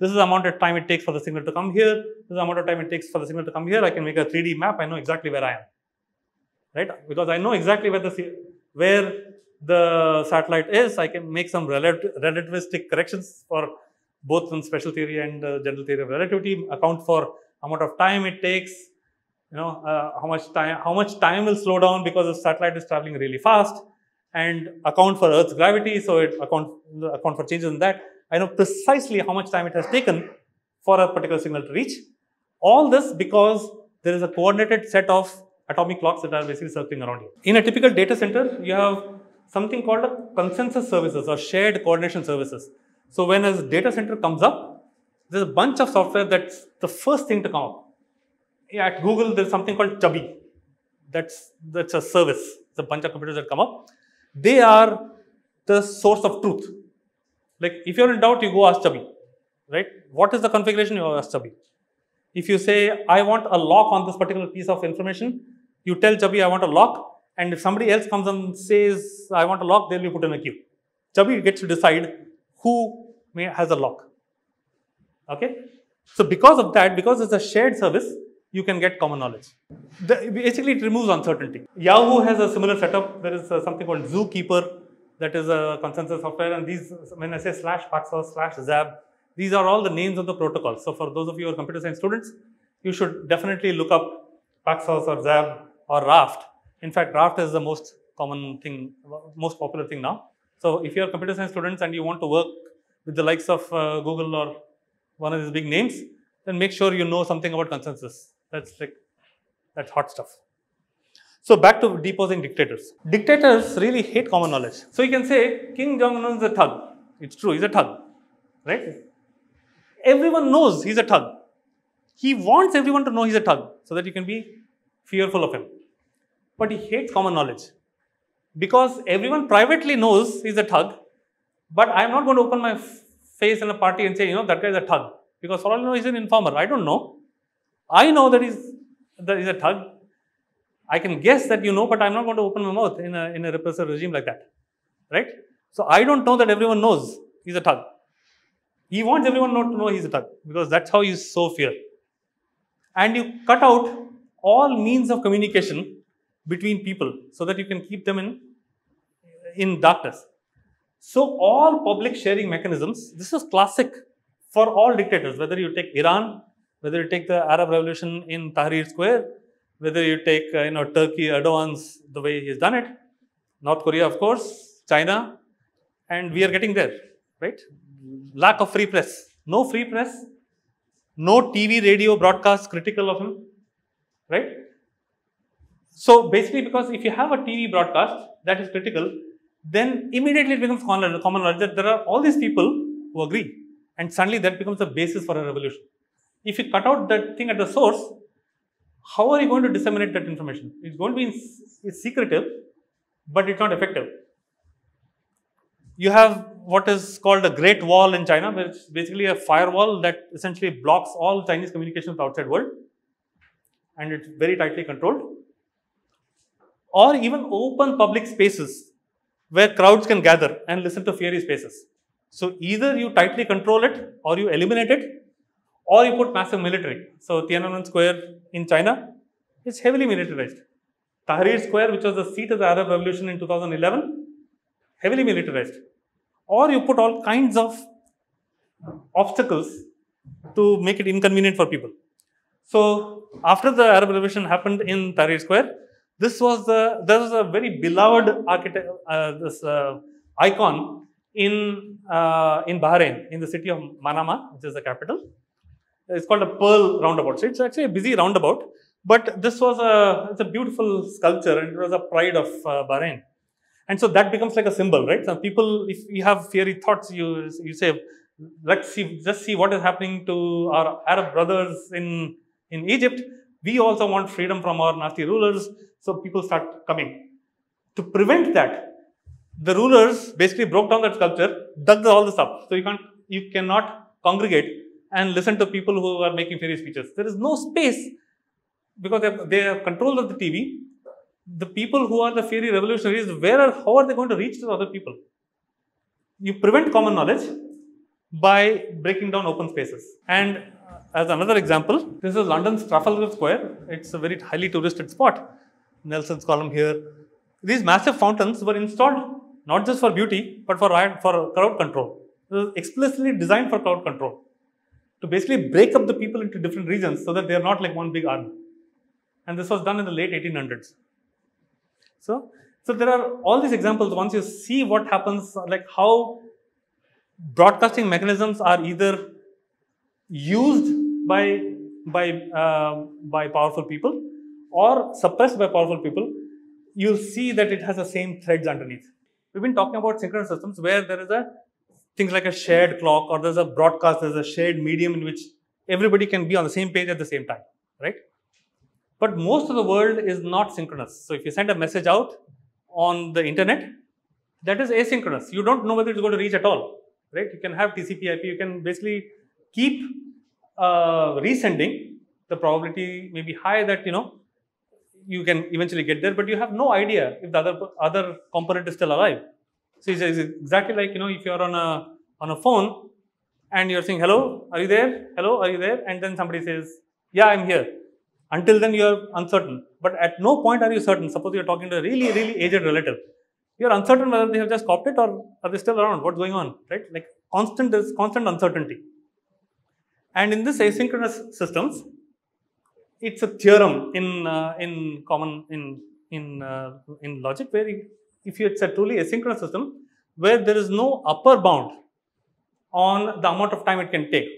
This is the amount of time it takes for the signal to come here. This is the amount of time it takes for the signal to come here. I can make a 3D map. I know exactly where I am right? Because I know exactly where the where the satellite is. I can make some relativistic corrections for both in special theory and uh, general theory of relativity. Account for amount of time it takes. You know uh, how much time how much time will slow down because the satellite is traveling really fast, and account for Earth's gravity. So it account account for changes in that. I know precisely how much time it has taken for a particular signal to reach. All this because there is a coordinated set of atomic clocks that are basically circling around you. In a typical data center, you have something called a consensus services or shared coordination services. So when a data center comes up, there's a bunch of software that's the first thing to come up. At Google, there's something called Chubby. That's, that's a service. It's a bunch of computers that come up. They are the source of truth. Like if you're in doubt, you go ask Chubby, right? What is the configuration? You ask Chubby. If you say, I want a lock on this particular piece of information, you tell Chubby, I want a lock. And if somebody else comes and says, I want a lock, they'll be put in a queue. Chubby gets to decide who may, has a lock. Okay? So because of that, because it's a shared service, you can get common knowledge. The, basically, it removes uncertainty. Yahoo has a similar setup. There is uh, something called Zookeeper that is a consensus software. And these, when I say slash Paxos, slash Zab, these are all the names of the protocols. So for those of you who are computer science students, you should definitely look up Paxos or Zab or Raft. In fact, Raft is the most common thing, most popular thing now. So if you are computer science students and you want to work with the likes of uh, Google or one of these big names, then make sure you know something about consensus. That's like, that's hot stuff. So back to deposing dictators. Dictators really hate common knowledge. So you can say Kim Jong-un is a thug. It's true, he's a thug, right? Everyone knows he's a thug. He wants everyone to know he's a thug so that you can be fearful of him. But he hates common knowledge because everyone privately knows he's a thug, but I'm not going to open my face in a party and say, you know, that guy's a thug because for all I know, he's an informer. I don't know. I know that he's, that he's a thug. I can guess that you know, but I'm not going to open my mouth in a, in a repressive regime like that. Right? So I don't know that everyone knows he's a thug. He wants everyone not to know he's a thug because that's how you sow fear. And you cut out all means of communication between people so that you can keep them in, in darkness. So all public sharing mechanisms, this is classic for all dictators, whether you take Iran, whether you take the Arab Revolution in Tahrir Square, whether you take uh, you know Turkey, Erdogan's the way he's done it, North Korea, of course, China, and we are getting there, right? Lack of free press, no free press, no TV, radio broadcast critical of him, right? So basically, because if you have a TV broadcast that is critical, then immediately it becomes common knowledge that there are all these people who agree, and suddenly that becomes the basis for a revolution. If you cut out that thing at the source, how are you going to disseminate that information? It's going to be it's secretive, but it's not effective. You have what is called a Great Wall in China, which is basically a firewall that essentially blocks all Chinese communication with the outside world, and it's very tightly controlled. Or even open public spaces where crowds can gather and listen to fiery spaces. So either you tightly control it or you eliminate it or you put massive military. So Tiananmen Square in China is heavily militarized. Tahrir Square, which was the seat of the Arab Revolution in 2011, heavily militarized. Or you put all kinds of obstacles to make it inconvenient for people. So after the Arab Revolution happened in Tahrir Square, this was the there was a very beloved architect, uh, this uh, icon in uh, in Bahrain, in the city of Manama, which is the capital. It's called a pearl roundabout. So it's actually a busy roundabout, but this was a it's a beautiful sculpture and it was a pride of uh, Bahrain. And so that becomes like a symbol, right? So people, if you have fiery thoughts, you you say, let's see, just see what is happening to our Arab brothers in in Egypt. We also want freedom from our nasty rulers. So people start coming. To prevent that, the rulers basically broke down that sculpture, dug all this up. So you can't, you cannot congregate and listen to people who are making fiery speeches. There is no space because they have, they have control of the TV. The people who are the fiery revolutionaries, where are, how are they going to reach to other people? You prevent common knowledge by breaking down open spaces. And uh, as another example, this is London's Trafalgar Square. It's a very highly touristed spot. Nelson's column here. These massive fountains were installed not just for beauty, but for, for crowd control. It was explicitly designed for crowd control to basically break up the people into different regions so that they are not like one big army. And this was done in the late 1800s. So, so there are all these examples. Once you see what happens, like how broadcasting mechanisms are either used by by uh, by powerful people or suppressed by powerful people, you'll see that it has the same threads underneath. We've been talking about synchronous systems where there is a things like a shared clock or there's a broadcast, there's a shared medium in which everybody can be on the same page at the same time, right? But most of the world is not synchronous. So if you send a message out on the internet, that is asynchronous. You don't know whether it's going to reach at all, right? You can have TCP IP, you can basically keep uh, resending. The probability may be high that, you know, you can eventually get there, but you have no idea if the other, other component is still alive. So it's exactly like, you know, if you're on a, on a phone and you're saying, hello, are you there? Hello, are you there? And then somebody says, yeah, I'm here. Until then, you're uncertain. But at no point are you certain. Suppose you're talking to a really, really aged relative. You're uncertain whether they have just copied it or are they still around? What's going on, right? Like constant, there's constant uncertainty. And in this asynchronous systems, it's a theorem in, uh, in common, in, in, uh, in logic where if it's a truly asynchronous system, where there is no upper bound on the amount of time it can take.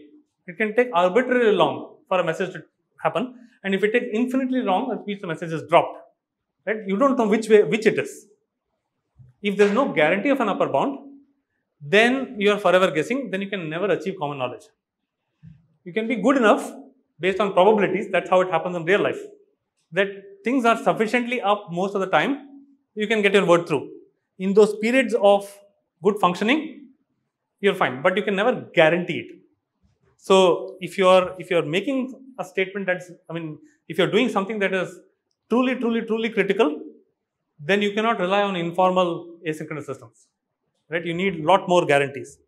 It can take arbitrarily long for a message to happen. And if it takes infinitely long, that means the message is dropped. Right? You don't know which way which it is. If there's no guarantee of an upper bound, then you are forever guessing, then you can never achieve common knowledge. You can be good enough based on probabilities, that's how it happens in real life. That things are sufficiently up most of the time, you can get your word through. In those periods of good functioning, you're fine, but you can never guarantee it. So if you're if you're making a statement that's, I mean, if you're doing something that is truly, truly, truly critical, then you cannot rely on informal asynchronous systems, right? You need a lot more guarantees.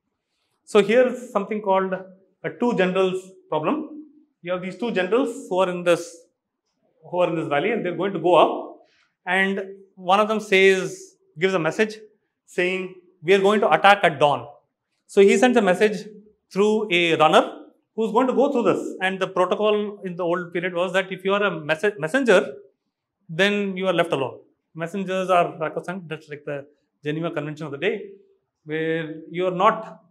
So here's something called a two generals problem. You have these two generals who are in this who are in this valley and they're going to go up and one of them says, gives a message saying, we are going to attack at dawn. So he sends a message through a runner who's going to go through this. And the protocol in the old period was that if you are a mess- messenger, then you are left alone. Messengers are sacrosanct. That's like the Geneva Convention of the day, where you are not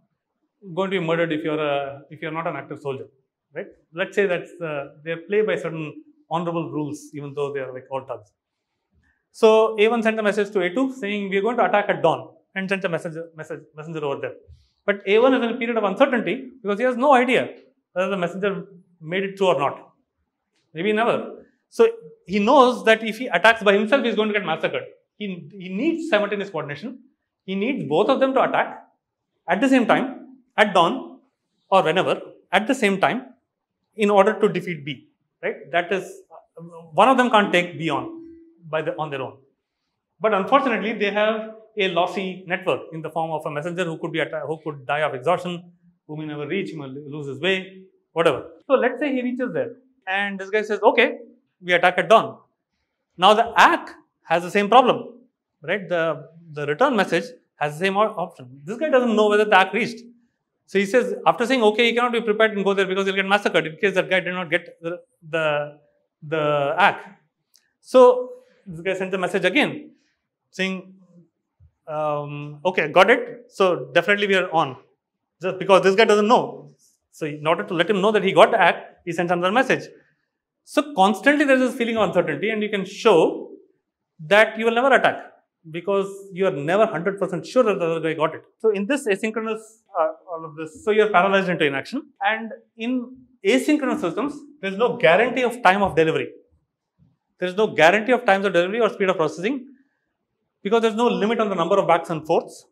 going to be murdered if you are a if you are not an active soldier, right? Let's say that uh, they are played by certain honorable rules, even though they are like all thugs. So A1 sent a message to A2 saying we are going to attack at dawn and sent a message, message messenger over there. But A1 is in a period of uncertainty because he has no idea whether the messenger made it through or not. Maybe never. So he knows that if he attacks by himself, he's going to get massacred. He, he needs simultaneous coordination. He needs both of them to attack at the same time, at dawn or whenever, at the same time, in order to defeat B. Right? That is, one of them can't take B on by the, on their own. But unfortunately, they have a lossy network in the form of a messenger who could be who could die of exhaustion, who may never reach, he lose his way, whatever. So let's say he reaches there, and this guy says, "Okay, we attack at dawn." Now the ACK has the same problem, right? The the return message has the same option. This guy doesn't know whether the ACK reached. So he says, after saying, okay, he cannot be prepared and go there because he'll get massacred in case that guy did not get the, the, the ACK. So this guy sends a message again saying, um, okay, got it. So definitely we are on. Just because this guy doesn't know. So in order to let him know that he got the ACK, he sends another message. So constantly there is this feeling of uncertainty and you can show that you will never attack because you are never 100% sure that the other guy got it. So in this asynchronous, uh, all of this, so you are paralyzed into inaction. And in asynchronous systems, there is no guarantee of time of delivery. There is no guarantee of times of delivery or speed of processing because there is no limit on the number of backs and forths.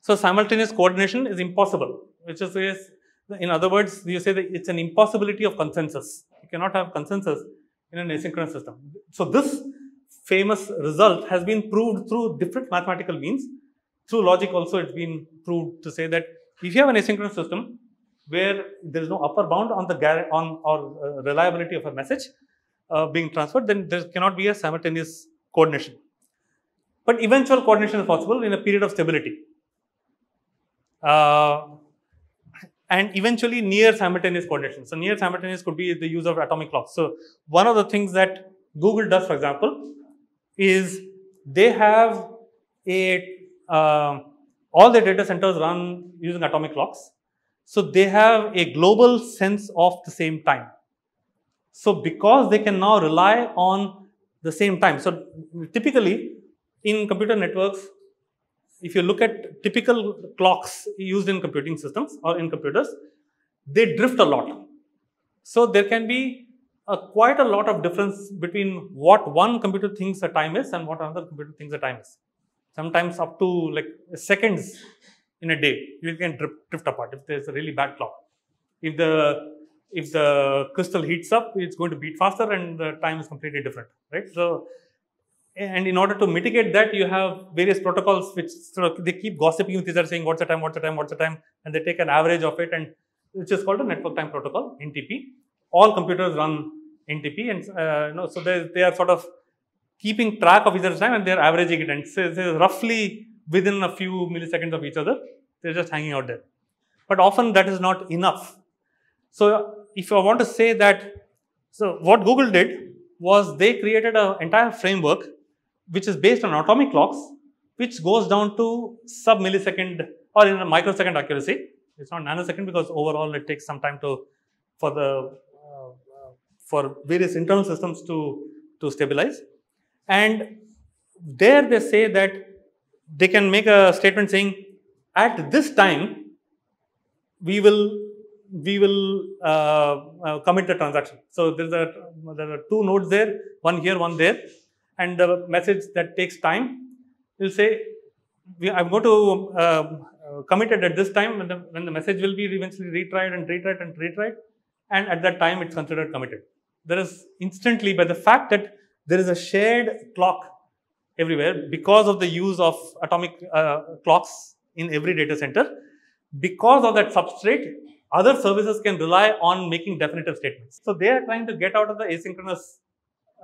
So simultaneous coordination is impossible, which is, in other words, you say that it's an impossibility of consensus. You cannot have consensus in an asynchronous system. So this famous result has been proved through different mathematical means. Through logic also it's been proved to say that if you have an asynchronous system where there is no upper bound on the on or uh, reliability of a message, uh, being transferred, then there cannot be a simultaneous coordination. But eventual coordination is possible in a period of stability. Uh, and eventually near simultaneous coordination. So near simultaneous could be the use of atomic clocks. So one of the things that Google does, for example, is they have a uh, all the data centers run using atomic clocks. So they have a global sense of the same time. So because they can now rely on the same time. So typically in computer networks, if you look at typical clocks used in computing systems or in computers, they drift a lot. So there can be a, quite a lot of difference between what one computer thinks a time is and what another computer thinks a time is. Sometimes up to like seconds in a day, you can drift apart if there's a really bad clock. If the if the crystal heats up, it's going to beat faster and the time is completely different, right? So and in order to mitigate that, you have various protocols which sort of they keep gossiping with each other, saying what's the time, what's the time, what's the time, and they take an average of it, and which is called a network time protocol (NTP). All computers run NTP, and uh, you know, so they, they are sort of keeping track of each other's time and they are averaging it, and so roughly within a few milliseconds of each other, they're just hanging out there. But often that is not enough. So if I want to say that, so what Google did was they created an entire framework which is based on atomic clocks, which goes down to sub millisecond or in a microsecond accuracy. It's not nanosecond because overall it takes some time to for the uh, for various internal systems to to stabilize. And there they say that they can make a statement saying at this time we will we will uh, uh, commit the transaction. So there's a there are two nodes there, one here, one there, and the message that takes time will say, I'm going to uh, commit it at this time when the, when the message will be eventually retried and retried and retried, and at that time it's considered committed. There is instantly, by the fact that there is a shared clock everywhere because of the use of atomic uh, clocks in every data center, because of that substrate, other services can rely on making definitive statements. So they are trying to get out of the asynchronous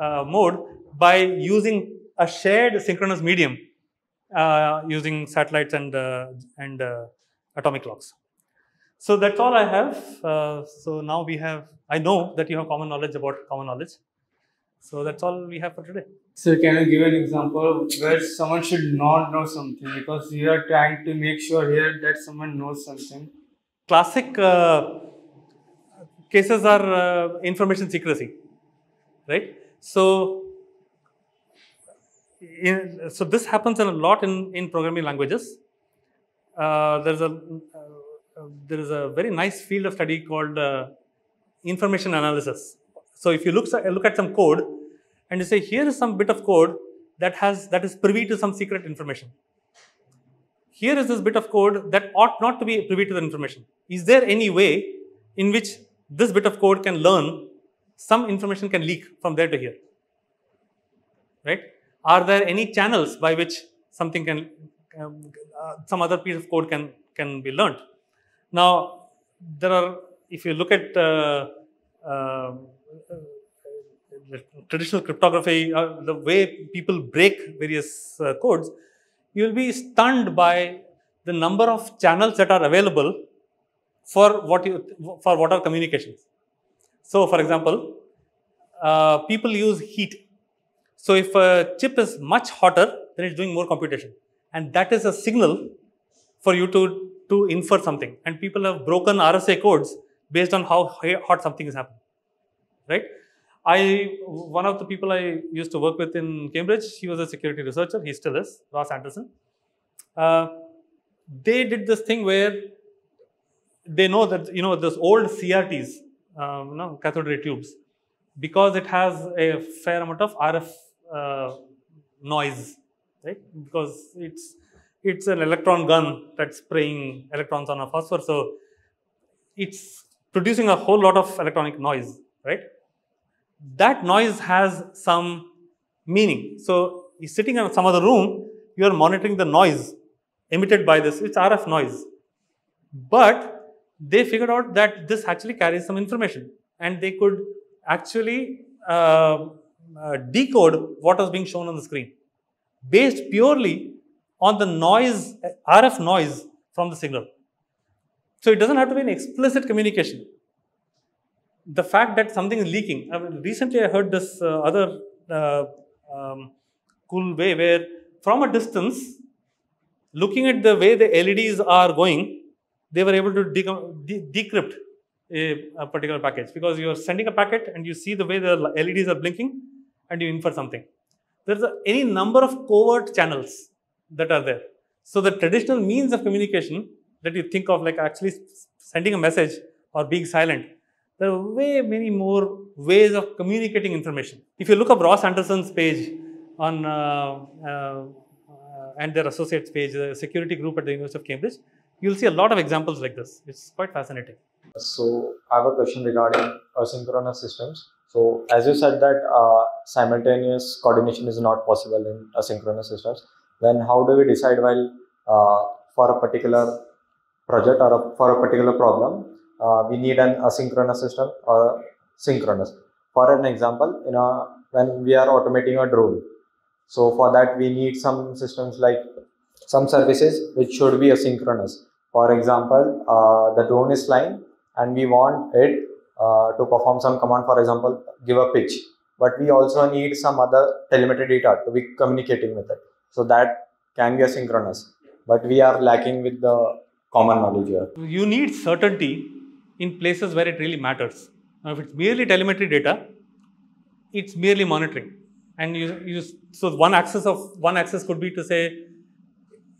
uh, mode by using a shared synchronous medium uh, using satellites and, uh, and uh, atomic clocks. So that's all I have. Uh, so now we have, I know that you have common knowledge about common knowledge. So that's all we have for today. So can you give an example where someone should not know something because you are trying to make sure here that someone knows something? Classic uh, cases are information secrecy, right? So, in, so this happens in a lot in, in programming languages. Uh, there's a uh, there is a very nice field of study called uh, information analysis. So if you look look at some code and you say here is some bit of code that has that is privy to some secret information. Here is this bit of code that ought not to be privy to the information. Is there any way in which this bit of code can learn some information can leak from there to here, right? Are there any channels by which something can, um, uh, some other piece of code can, can be learned? Now, there are, if you look at uh, uh, traditional cryptography, uh, the way people break various uh, codes, you will be stunned by the number of channels that are available for what you, for what are communications. So, for example, uh, people use heat. So, if a chip is much hotter, then it's doing more computation. And that is a signal for you to, to infer something. And people have broken RSA codes based on how hot something is happening. Right? I, one of the people I used to work with in Cambridge, he was a security researcher, he still is, Ross Anderson. Uh, they did this thing where they know that, you know, those old CRTs, um, you know, cathode ray tubes, because it has a fair amount of RF uh, noise, right? Because it's it's an electron gun that's spraying electrons on a phosphor, so it's producing a whole lot of electronic noise, right? That noise has some meaning. So you're sitting in some other room, you are monitoring the noise emitted by this. It's RF noise, but they figured out that this actually carries some information and they could actually uh, uh, decode what was being shown on the screen based purely on the noise, RF noise from the signal. So it doesn't have to be an explicit communication. The fact that something is leaking. I mean, recently, I heard this uh, other uh, um, cool way where from a distance, looking at the way the LEDs are going, they were able to de- decrypt a, a particular package because you're sending a packet and you see the way the LEDs are blinking and you infer something. There's a, any number of covert channels that are there. So the traditional means of communication that you think of like actually sending a message or being silent, there are way many more ways of communicating information. If you look up Ross Anderson's page on uh, uh, and their associates page, the security group at the University of Cambridge, you'll see a lot of examples like this. It's quite fascinating. So I have a question regarding asynchronous systems. So as you said that uh, simultaneous coordination is not possible in asynchronous systems, then how do we decide while uh, for a particular project or a, for a particular problem uh, we need an asynchronous system or synchronous? For an example, you know when we are automating a drone, so for that we need some systems like some services which should be asynchronous. For example, uh, the drone is flying and we want it uh, to perform some command, for example, give a pitch. But we also need some other telemetry data to be communicating with it. So that can be asynchronous. But we are lacking with the common knowledge here. You need certainty in places where it really matters. Now, if it's merely telemetry data, it's merely monitoring. And you, you so one axis of one axis could be to say,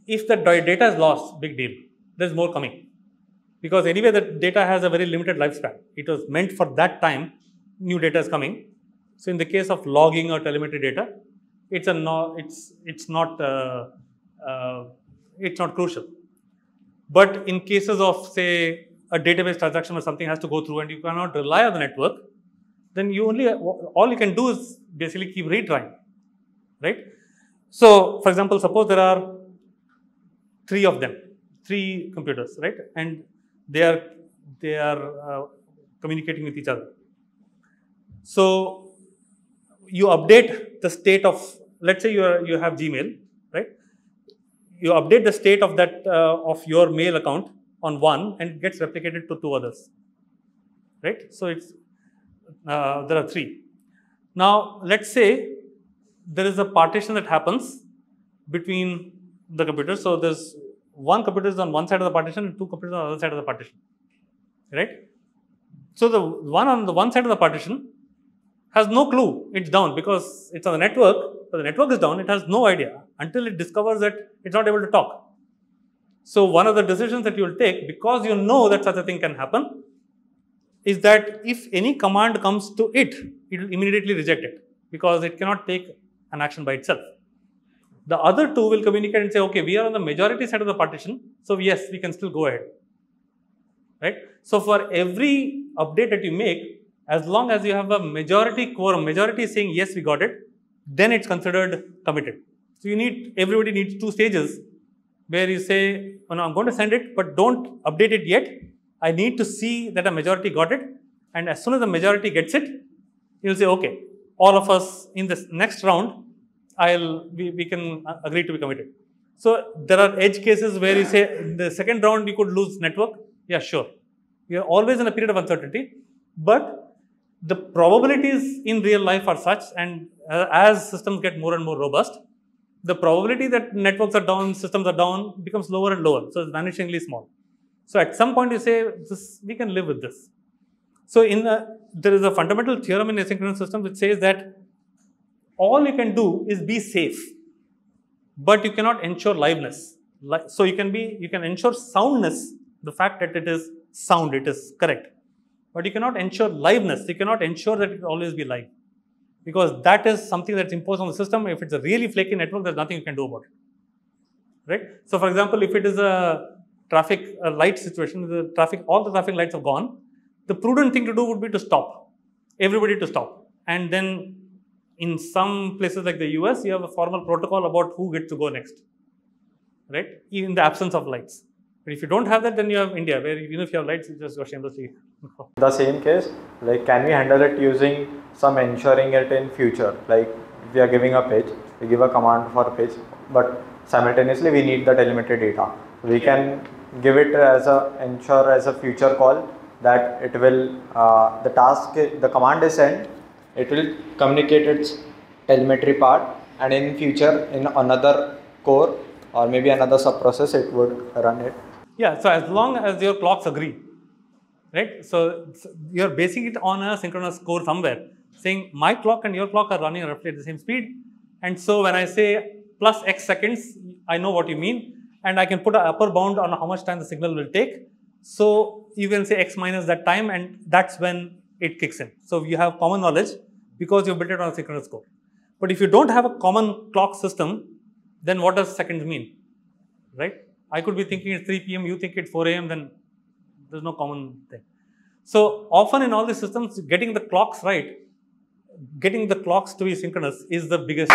if the data is lost, big deal. There's more coming. Because anyway, the data has a very limited lifespan. It was meant for that time, new data is coming. So in the case of logging or telemetry data, it's a no, it's it's not uh, uh, it's not crucial. But in cases of say a database transaction or something has to go through and you cannot rely on the network, then you only all you can do is basically keep retrying, right? So, for example, suppose there are three of them, three computers, right? And they are they are uh, communicating with each other. So you update the state of let's say you are you have Gmail, right? You update the state of that uh, of your mail account on one and gets replicated to two others, right? So it's uh, there are three. Now let's say there is a partition that happens between the computers. So there's one computer is on one side of the partition and two computers on the other side of the partition, right? So the one on the one side of the partition has no clue it's down because it's on the network, but the network is down, it has no idea until it discovers that it's not able to talk. So one of the decisions that you will take because you know that such a thing can happen is that if any command comes to it, it will immediately reject it because it cannot take an action by itself. The other two will communicate and say, okay, we are on the majority side of the partition, so yes, we can still go ahead. Right? So for every update that you make, as long as you have a majority quorum, majority saying yes, we got it, then it's considered committed. So you need everybody needs two stages where you say, oh, no, I'm going to send it, but don't update it yet. I need to see that a majority got it, and as soon as the majority gets it, you'll say, okay, all of us in this next round, I'll we, we can agree to be committed. So there are edge cases where you say in the second round you could lose network. Yeah, sure. You're always in a period of uncertainty, but the probabilities in real life are such, and uh, as systems get more and more robust, the probability that networks are down, systems are down, becomes lower and lower. So it's vanishingly small. So at some point you say, this, we can live with this. So in the, there is a fundamental theorem in asynchronous systems which says that all you can do is be safe, but you cannot ensure liveness. So you can be, you can ensure soundness, the fact that it is sound, it is correct. But you cannot ensure liveness. You cannot ensure that it will always be live. Because that is something that's imposed on the system. If it's a really flaky network, there's nothing you can do about it. Right? So for example, if it is a traffic a light situation, the traffic, all the traffic lights have gone, the prudent thing to do would be to stop. Everybody to stop. And then in some places like the US, you have a formal protocol about who gets to go next. Right? In the absence of lights. But if you don't have that, then you have India, where even if you have lights, you just go shamelessly. The same case, like can we handle it using some ensuring it in future? Like if we are giving a page, we give a command for a page, but simultaneously we need the telemetry data. We can give it as a ensure as a future call that it will uh, the task the command is sent it will communicate its telemetry part and in future in another core or maybe another sub process it would run it Yeah, so as long as your clocks agree, right? So, so you're basing it on a synchronous core somewhere, saying my clock and your clock are running roughly at the same speed. And so when I say plus x seconds, I know what you mean, and I can put an upper bound on how much time the signal will take. So you can say x minus that time, and that's when it kicks in. So you have common knowledge because you built it on a synchronous core. But if you don't have a common clock system, then what does seconds mean, right? I could be thinking it's 3 p.m., you think it's 4 a.m., then there's no common thing. So often in all these systems, getting the clocks right, getting the clocks to be synchronous is the biggest